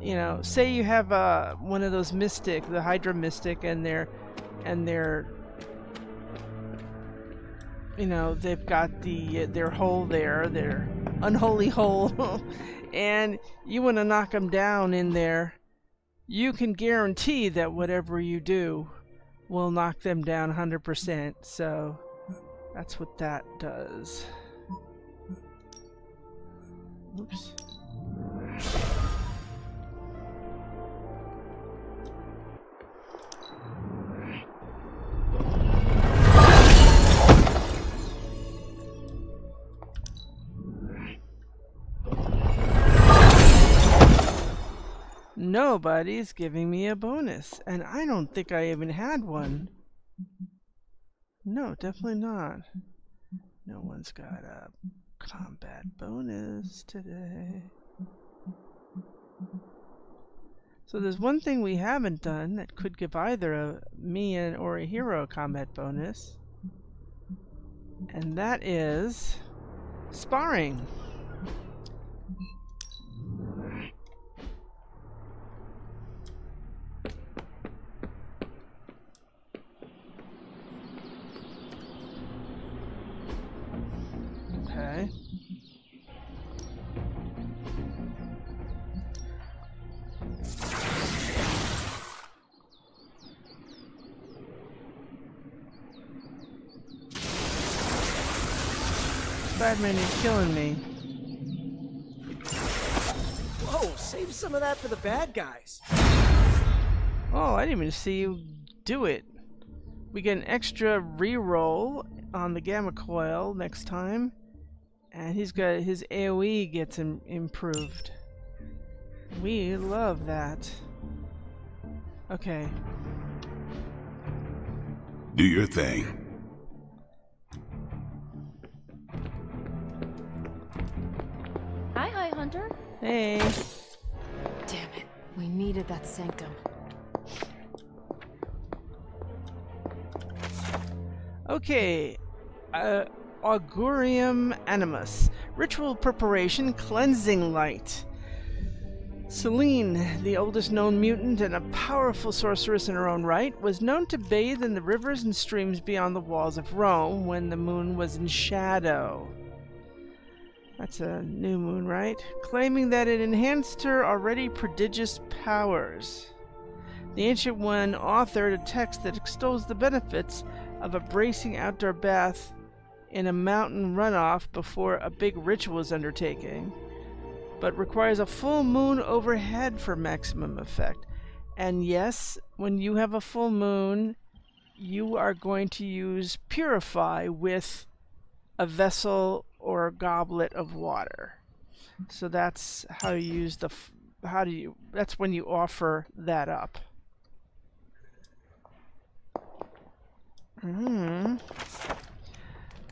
you know, say you have uh, one of those Mystic, the Hydra Mystic, and they're, and they're you know they've got the their hole there their unholy hole. And you want to knock them down in there you can guarantee that whatever you do will knock them down 100% so that's what that does. Oops Nobody's giving me a bonus, and I don't think I even had one. No, definitely not. No one's got a combat bonus today. So there's one thing we haven't done that could give either a me and or a hero a combat bonus. And that is sparring. Killing me. Whoa, save some of that for the bad guys. Oh, I didn't even see you do it. We get an extra re-roll on the gamma coil next time. And he's got his AoE gets Im improved. We love that. Okay. Do your thing. Hunter. Hey. Damn it. We needed that sanctum. Okay. Uh, Augurium Animus. Ritual preparation, cleansing light. Selene, the oldest known mutant and a powerful sorceress in her own right, was known to bathe in the rivers and streams beyond the walls of Rome when the moon was in shadow. That's a new moon, right? Claiming that it enhanced her already prodigious powers. The Ancient One authored a text that extols the benefits of a bracing outdoor bath in a mountain runoff before a big ritual is undertaken, but requires a full moon overhead for maximum effect. And yes, when you have a full moon, you are going to use Purify with a vessel or a goblet of water. So that's how you use the. How do you? That's when you offer that up. Hmm.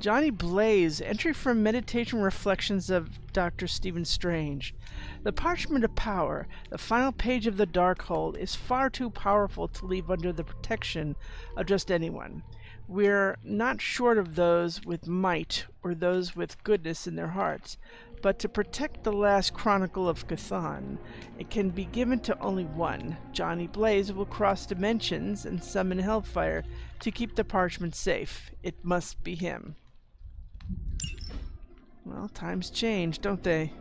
Johnny Blaze, entry from Meditation Reflections of Dr. Stephen Strange. The Parchment of Power, the final page of the Darkhold, is far too powerful to leave under the protection of just anyone. We're not short of those with might or those with goodness in their hearts, but to protect the last chronicle of Chthon, it can be given to only one. Johnny Blaze will cross dimensions and summon hellfire to keep the parchment safe. It must be him. Well, times change, don't they?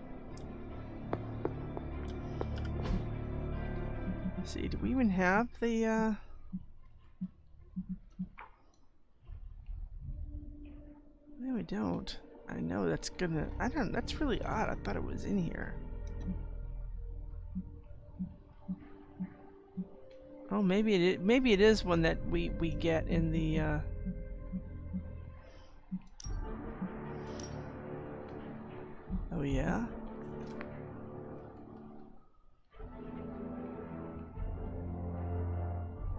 Let's see, do we even have the, uh... No, we don't. I know that's gonna... I don't... That's really odd. I thought it was in here. Oh, maybe it is, maybe it is one that we we get in the uh Oh yeah.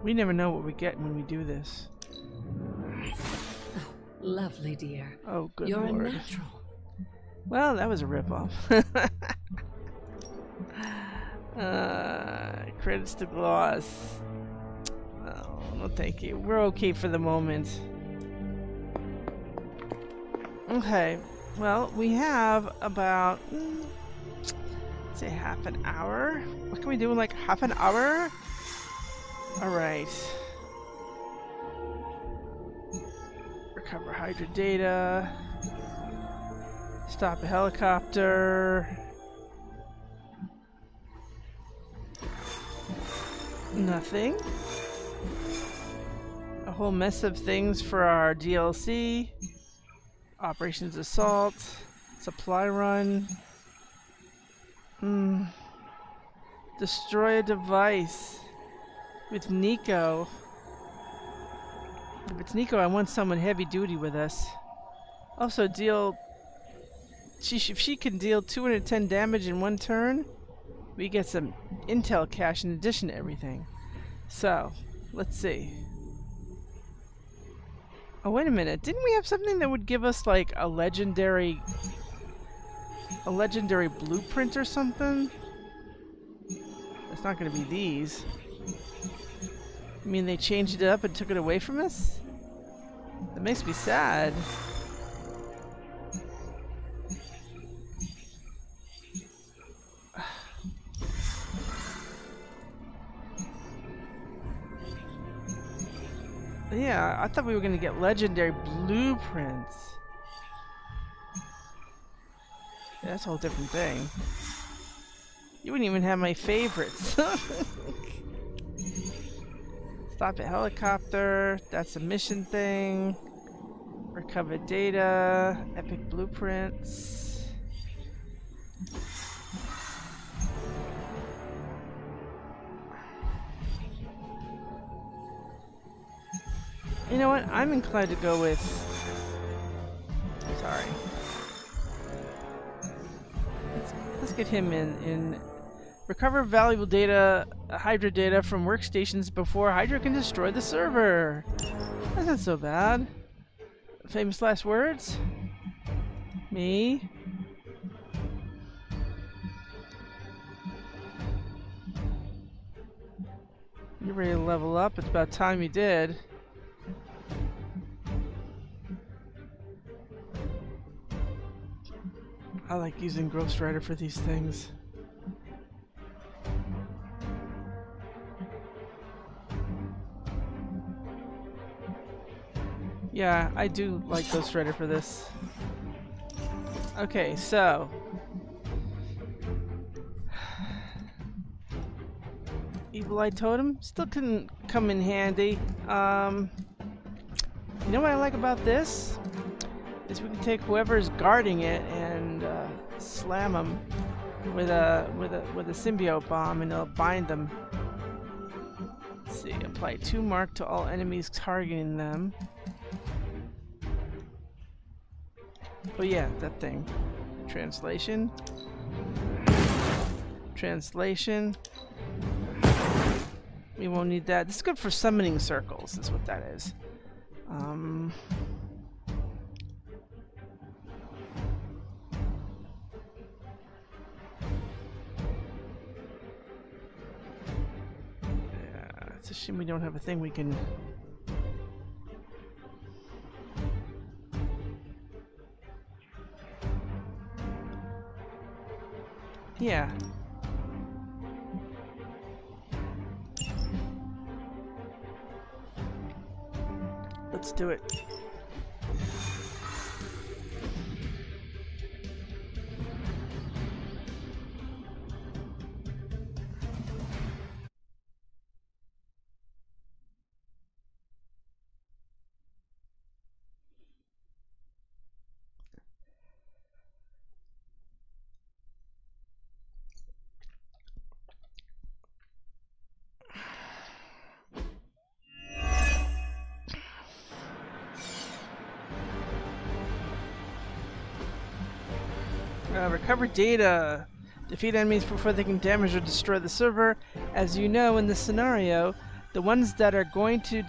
We never know what we get when we do this. Lovely, dear. Oh, good You're lord. a natural. Well, that was a ripoff. uh, credits to Gloss. Oh, no thank you. We're okay for the moment. Okay, well, we have about, mm, say half an hour. What can we do in like half an hour? Alright. Recover Hydra data. Stop a helicopter. Nothing. A whole mess of things for our DLC. Operations Assault. Supply Run. Hmm. Destroy a device. With Nico. If it's Nico, I want someone heavy duty with us. Also deal... She, if she can deal 210 damage in one turn, we get some intel cash in addition to everything. So, let's see. Oh, wait a minute. Didn't we have something that would give us, like, a legendary... A legendary blueprint or something? It's not going to be these. I mean, they changed it up and took it away from us? That makes me sad. Yeah, I thought we were gonna get legendary blueprints. Yeah, that's a whole different thing. You wouldn't even have my favorites. Stop a helicopter. That's a mission thing. Recover data, epic blueprints. You know what? I'm inclined to go with. Sorry. Let's, let's get him in. In recover valuable data, Hydra data from workstations before Hydra can destroy the server. That's not so bad. Famous last words? Me? You're ready to level up? It's about time you did. I like using Ghost Rider for these things. Yeah, I do like Ghost Rider for this. Okay, so... Evil Eye Totem still couldn't come in handy. Um, you know what I like about this? Is we can take whoever's guarding it and uh, slam them with a with a with a symbiote bomb, and it'll bind them. Let's see, apply two mark to all enemies targeting them. Oh yeah, that thing. Translation. Translation. We won't need that. This is good for summoning circles, is what that is. Um... Yeah, it's a shame we don't have a thing we can Yeah. Let's do it. Data. Defeat enemies before they can damage or destroy the server. As you know, in this scenario, the ones that are going to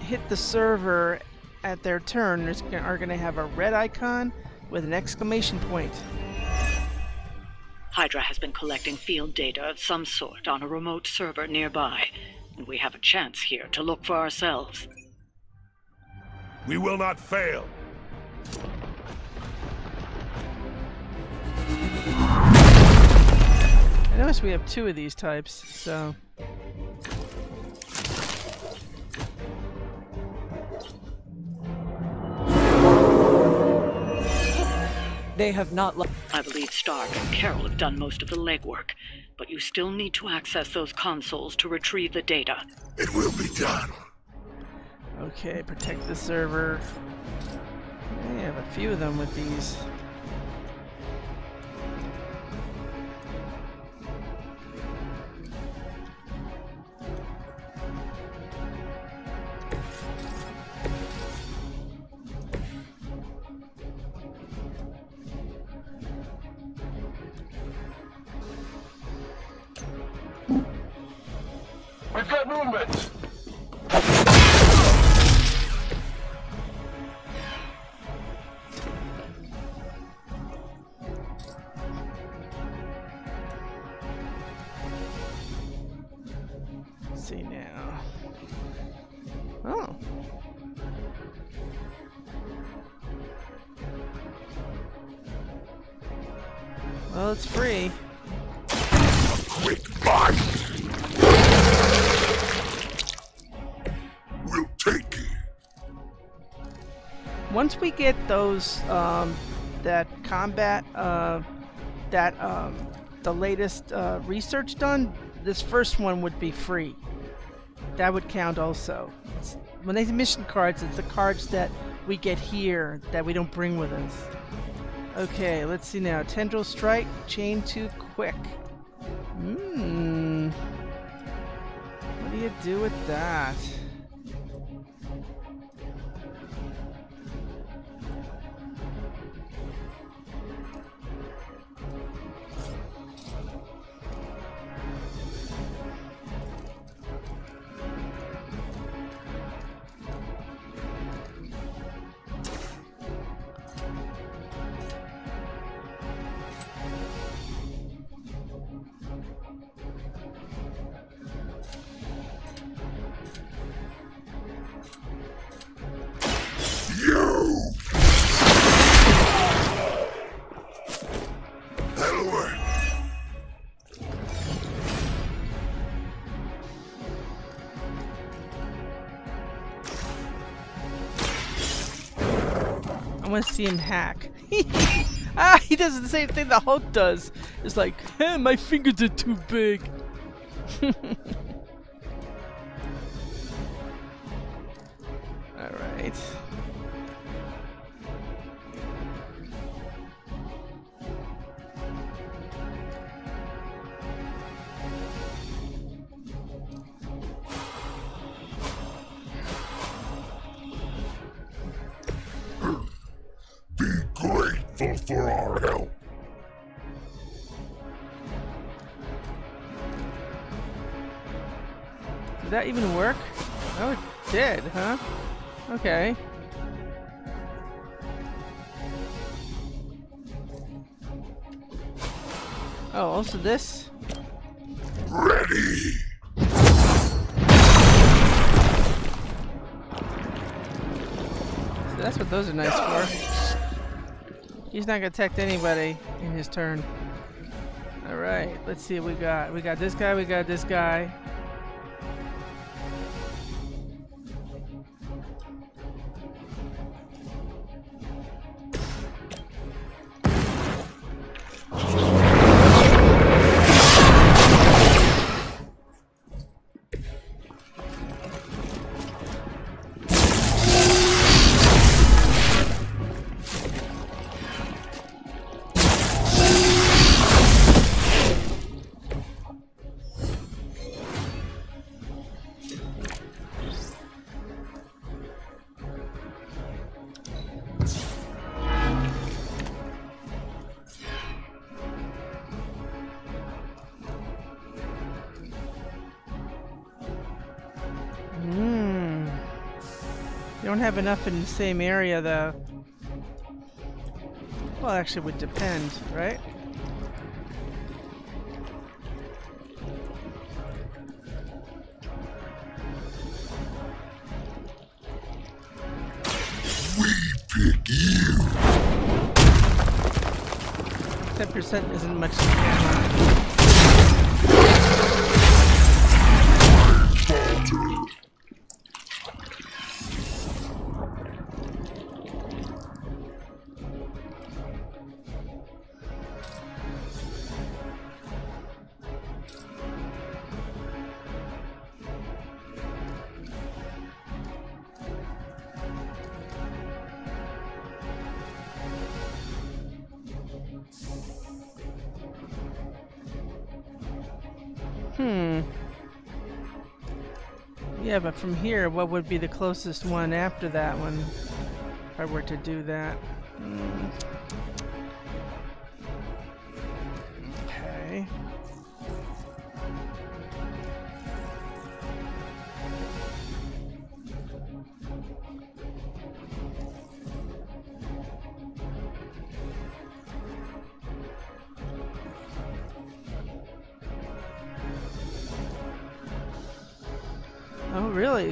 hit the server at their turn is g- are going to have a red icon with an exclamation point. Hydra has been collecting field data of some sort on a remote server nearby, and we have a chance here to look for ourselves. We will not fail. Notice we have two of these types, so. They have not left. I believe Stark and Carol have done most of the legwork, but you still need to access those consoles to retrieve the data. It will be done. Okay, protect the server. I have a few of them with these. Movement. We get those, um, that combat, uh, that, um, the latest, uh, research done, this first one would be free. That would count also. It's, when they mission cards, it's the cards that we get here that we don't bring with us. Okay, let's see now. Tendril strike, chain too quick. Hmm. What do you do with that? See hack. ah, he does the same thing the Hulk does. It's like, hey, my fingers are too big. All grateful for our help. Did that even work? Oh, it did, huh? Okay. Oh, also this? Ready! So that's what those are nice for. He's not gonna detect anybody in his turn. Alright, let's see what we got. We got this guy, we got this guy. Have enough in the same area though. Well, actually, it would depend, right? We Pick you. Ten percent isn't much. Yeah, but from here, what would be the closest one after that one? If I were to do that. Hmm.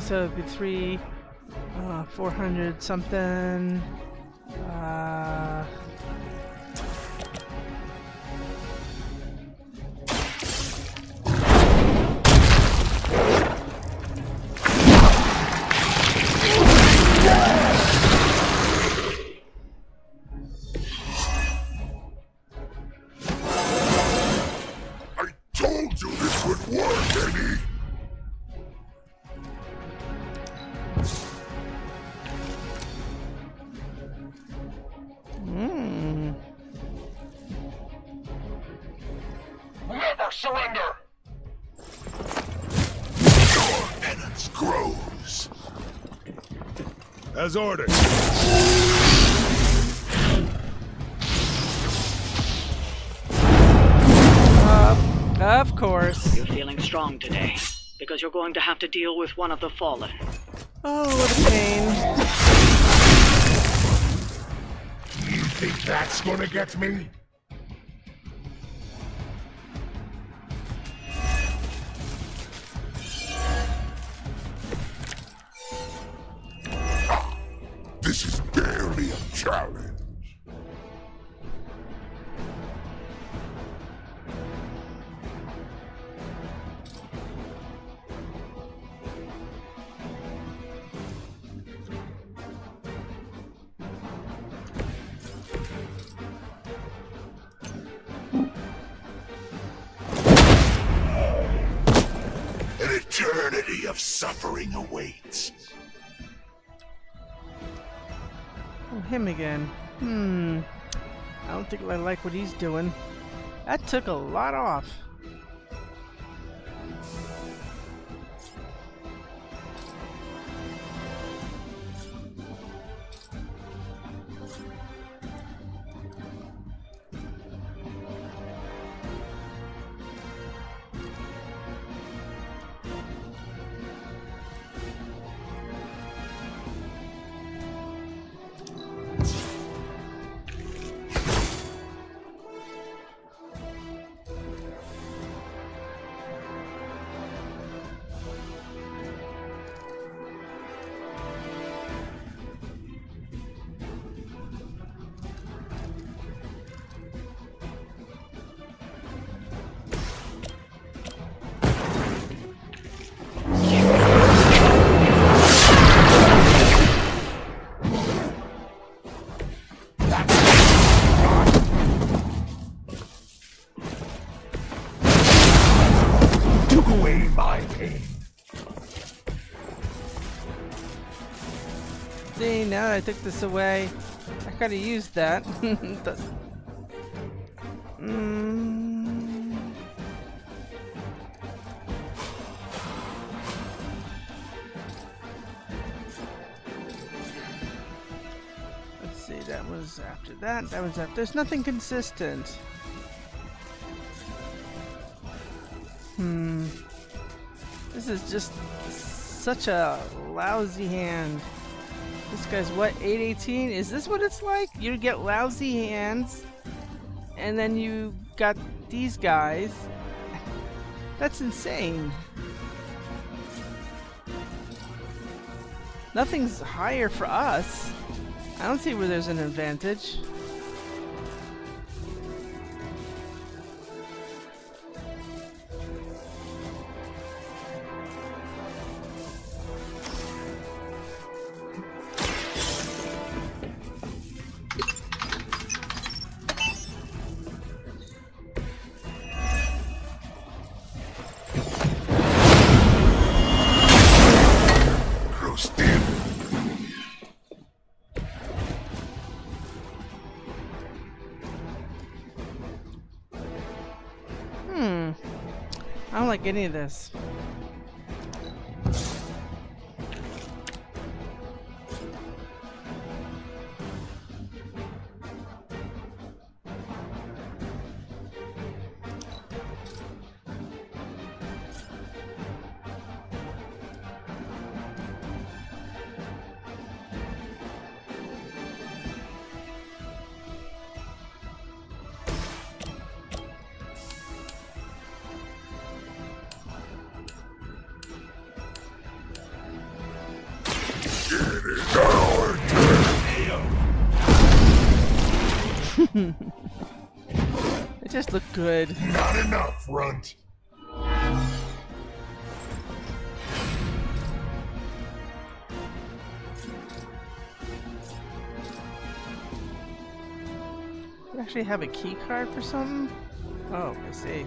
So it'd be three, uh, 400 something. As ordered. Uh, of course. You're feeling strong today, because you're going to have to deal with one of the Fallen. Oh, what a pain. You think that's gonna get me? Like what he's doing. That took a lot off. I took this away, I gotta used that. The- Mm. Let's see, that was after that, that was after. There's nothing consistent. Hmm. This is just such a lousy hand. This guy's what, 818? Is this what it's like? You get lousy hands, and then you got these guys. That's insane. Nothing's higher for us. I don't see where there's an advantage. Don't like any of this. Actually have a key card for something? Oh, I see.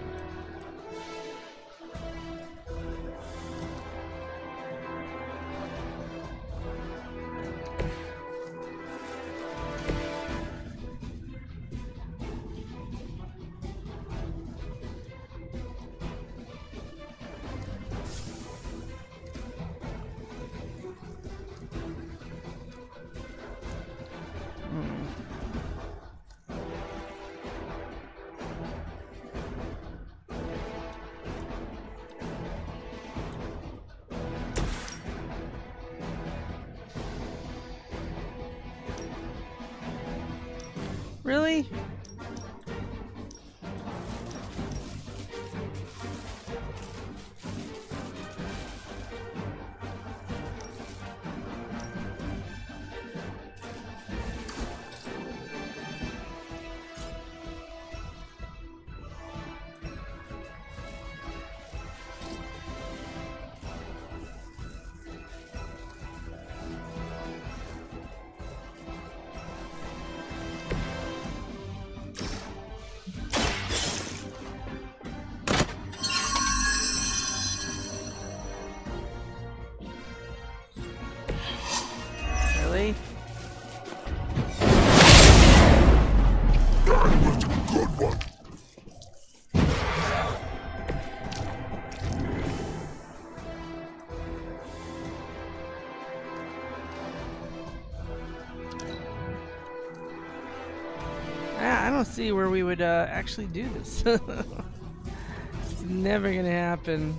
See where we would uh, actually do this. it's never gonna happen.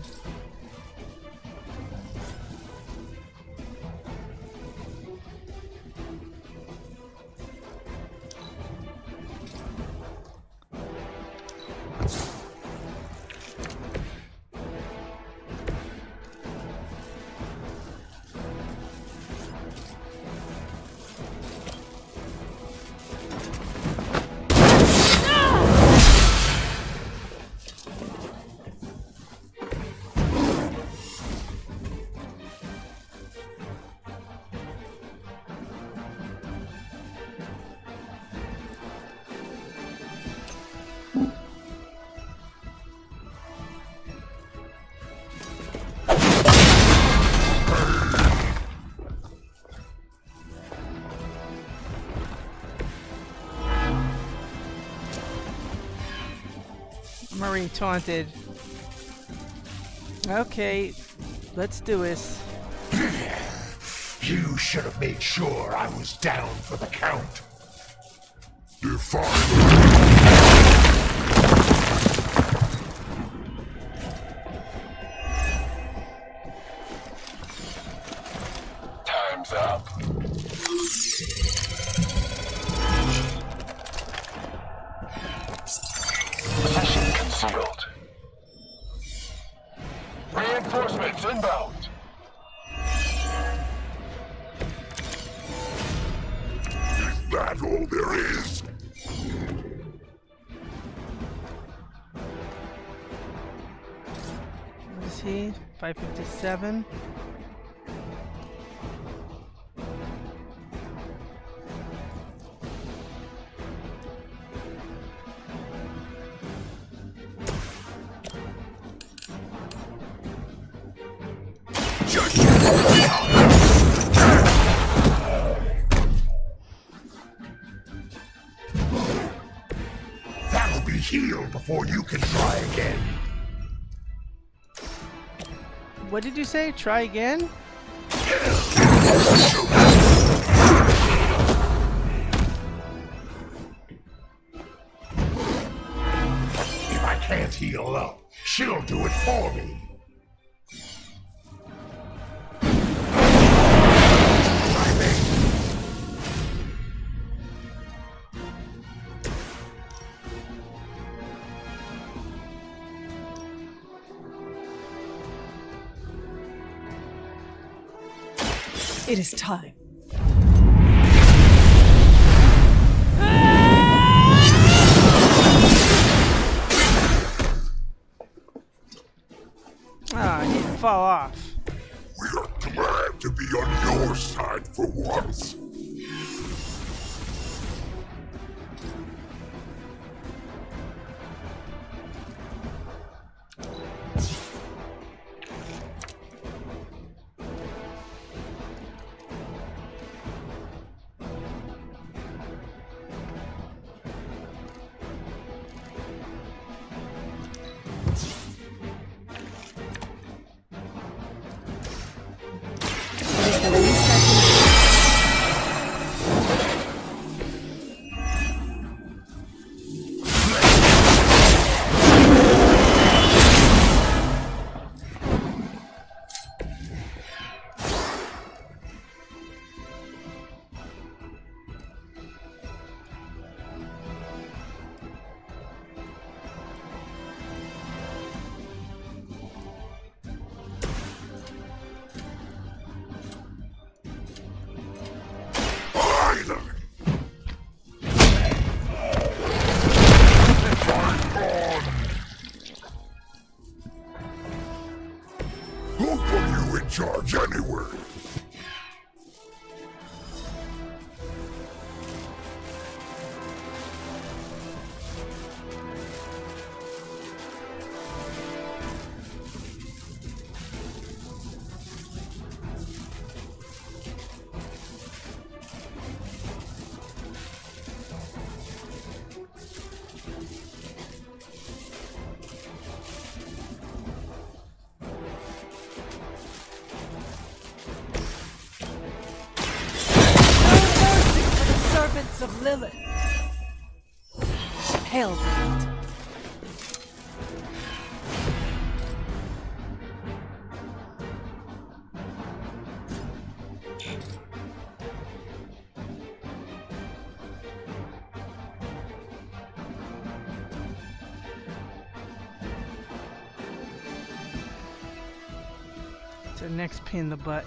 I'm taunted. Okay, let's do this. You should have made sure I was down for the count. Define 557? Say? Try again? Is time. It's our next pain in the butt.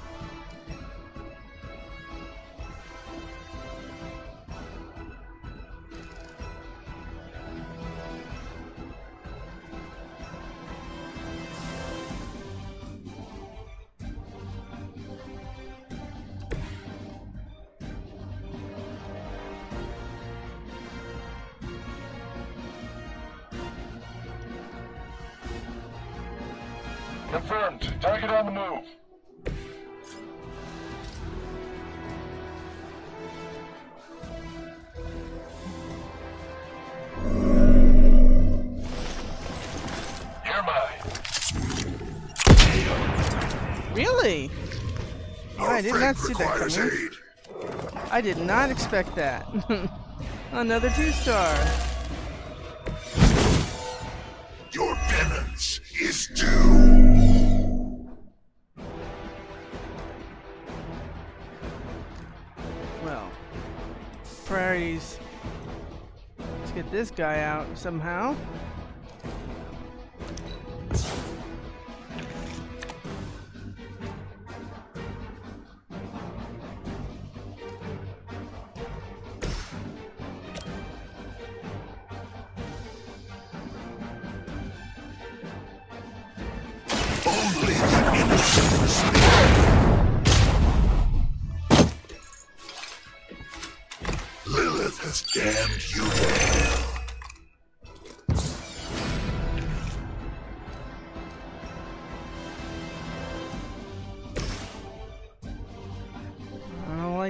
Not see that coming. aid. I did not expect that. Another two star. Your penance is due. Well, priorities. Let's get this guy out somehow.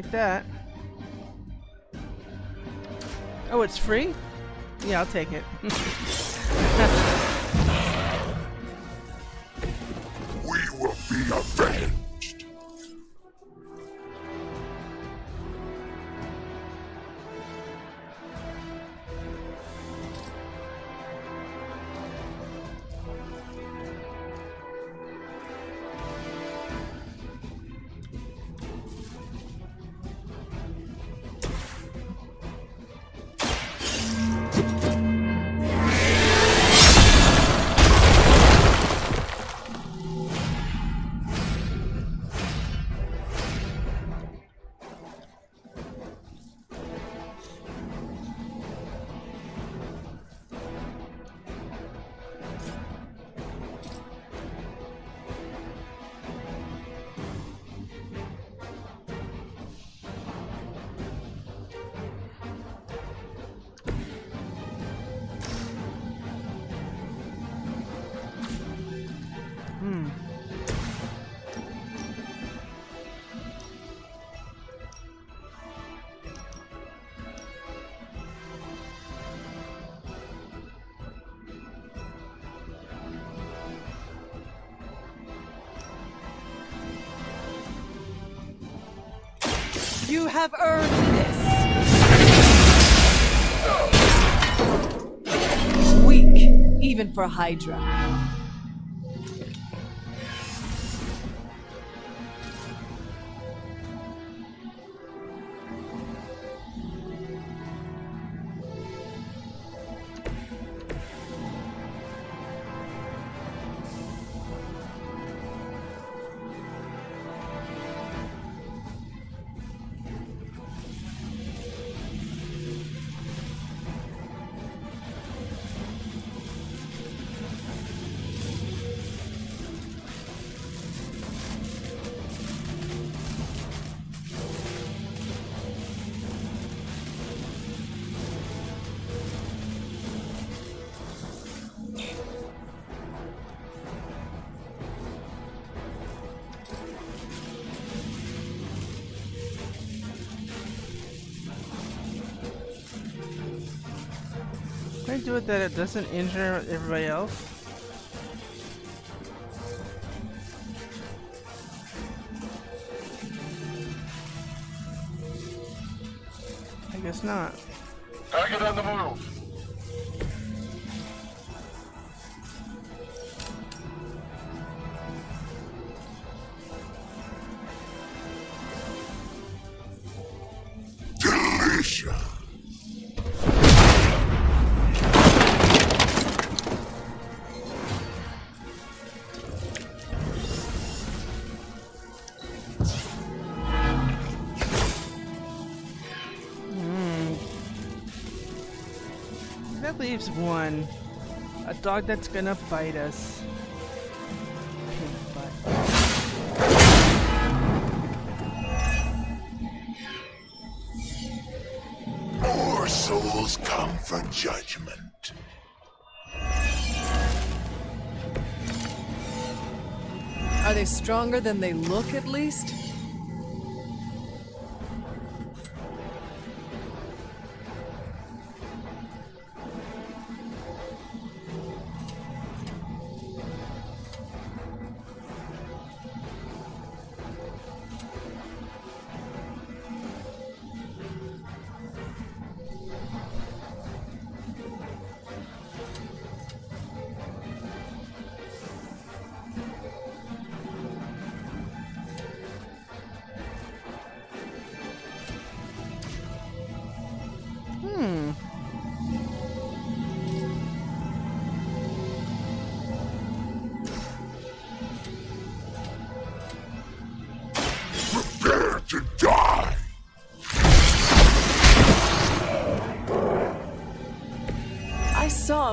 Like that. Oh, it's free? Yeah, I'll take it. We will be avenged. Hydra. That it doesn't injure everybody else? Leaves one. A dog that's gonna bite us. More souls come for judgment. Are they stronger than they look, at least?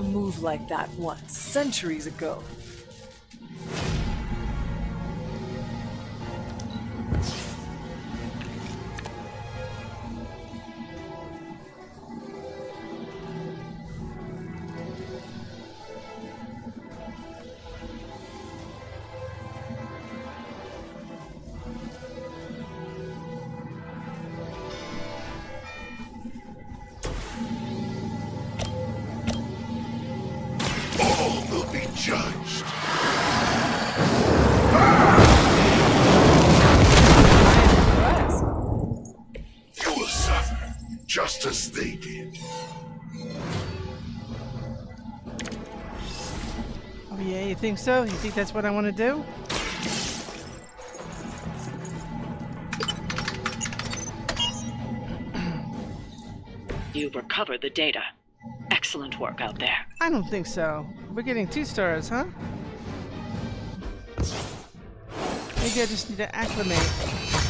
Move like that once, centuries ago. So? You think that's what I want to do? You've recovered the data. Excellent work out there. I don't think so. We're getting two stars, huh? Maybe I just need to acclimate.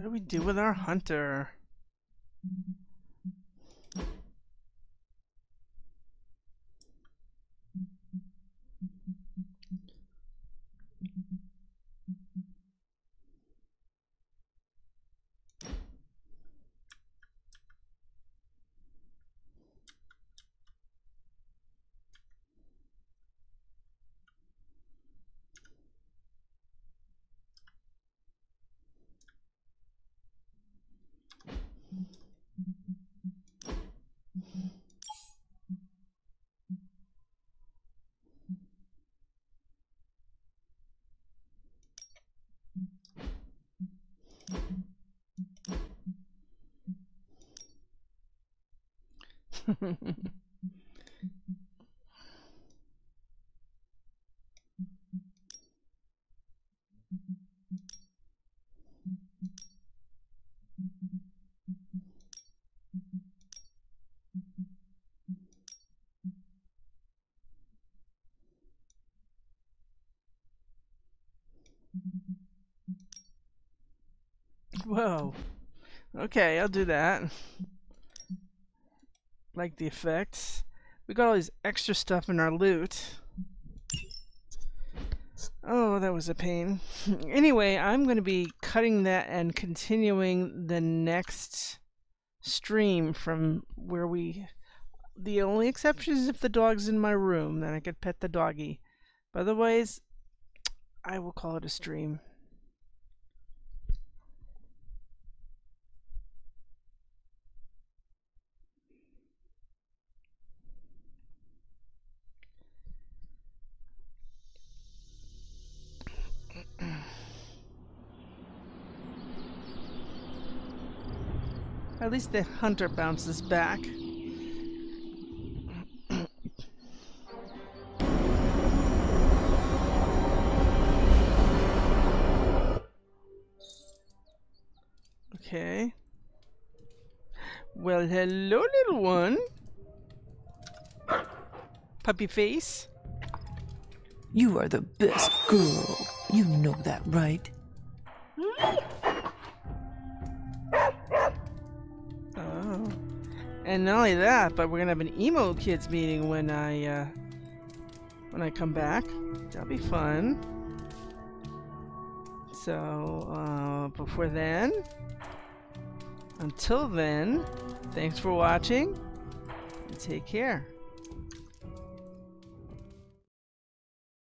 What do we do with our hunter? Whoa. Okay, I'll do that. Like the effects. We got all these extra stuff in our loot. Oh, that was a pain. anyway, I'm going to be cutting that and continuing the next stream from where we... The only exception is if the dog's in my room, then I could pet the doggy. But otherwise, I will call it a stream. At least the hunter bounces back. okay. Well, hello, little one. Puppy face. You are the best girl. You know that, right? Hmm? And not only that, but we're gonna have an emo kids meeting when I uh, when I come back. That'll be fun. So uh, before then, until then, thanks for watching. And take care.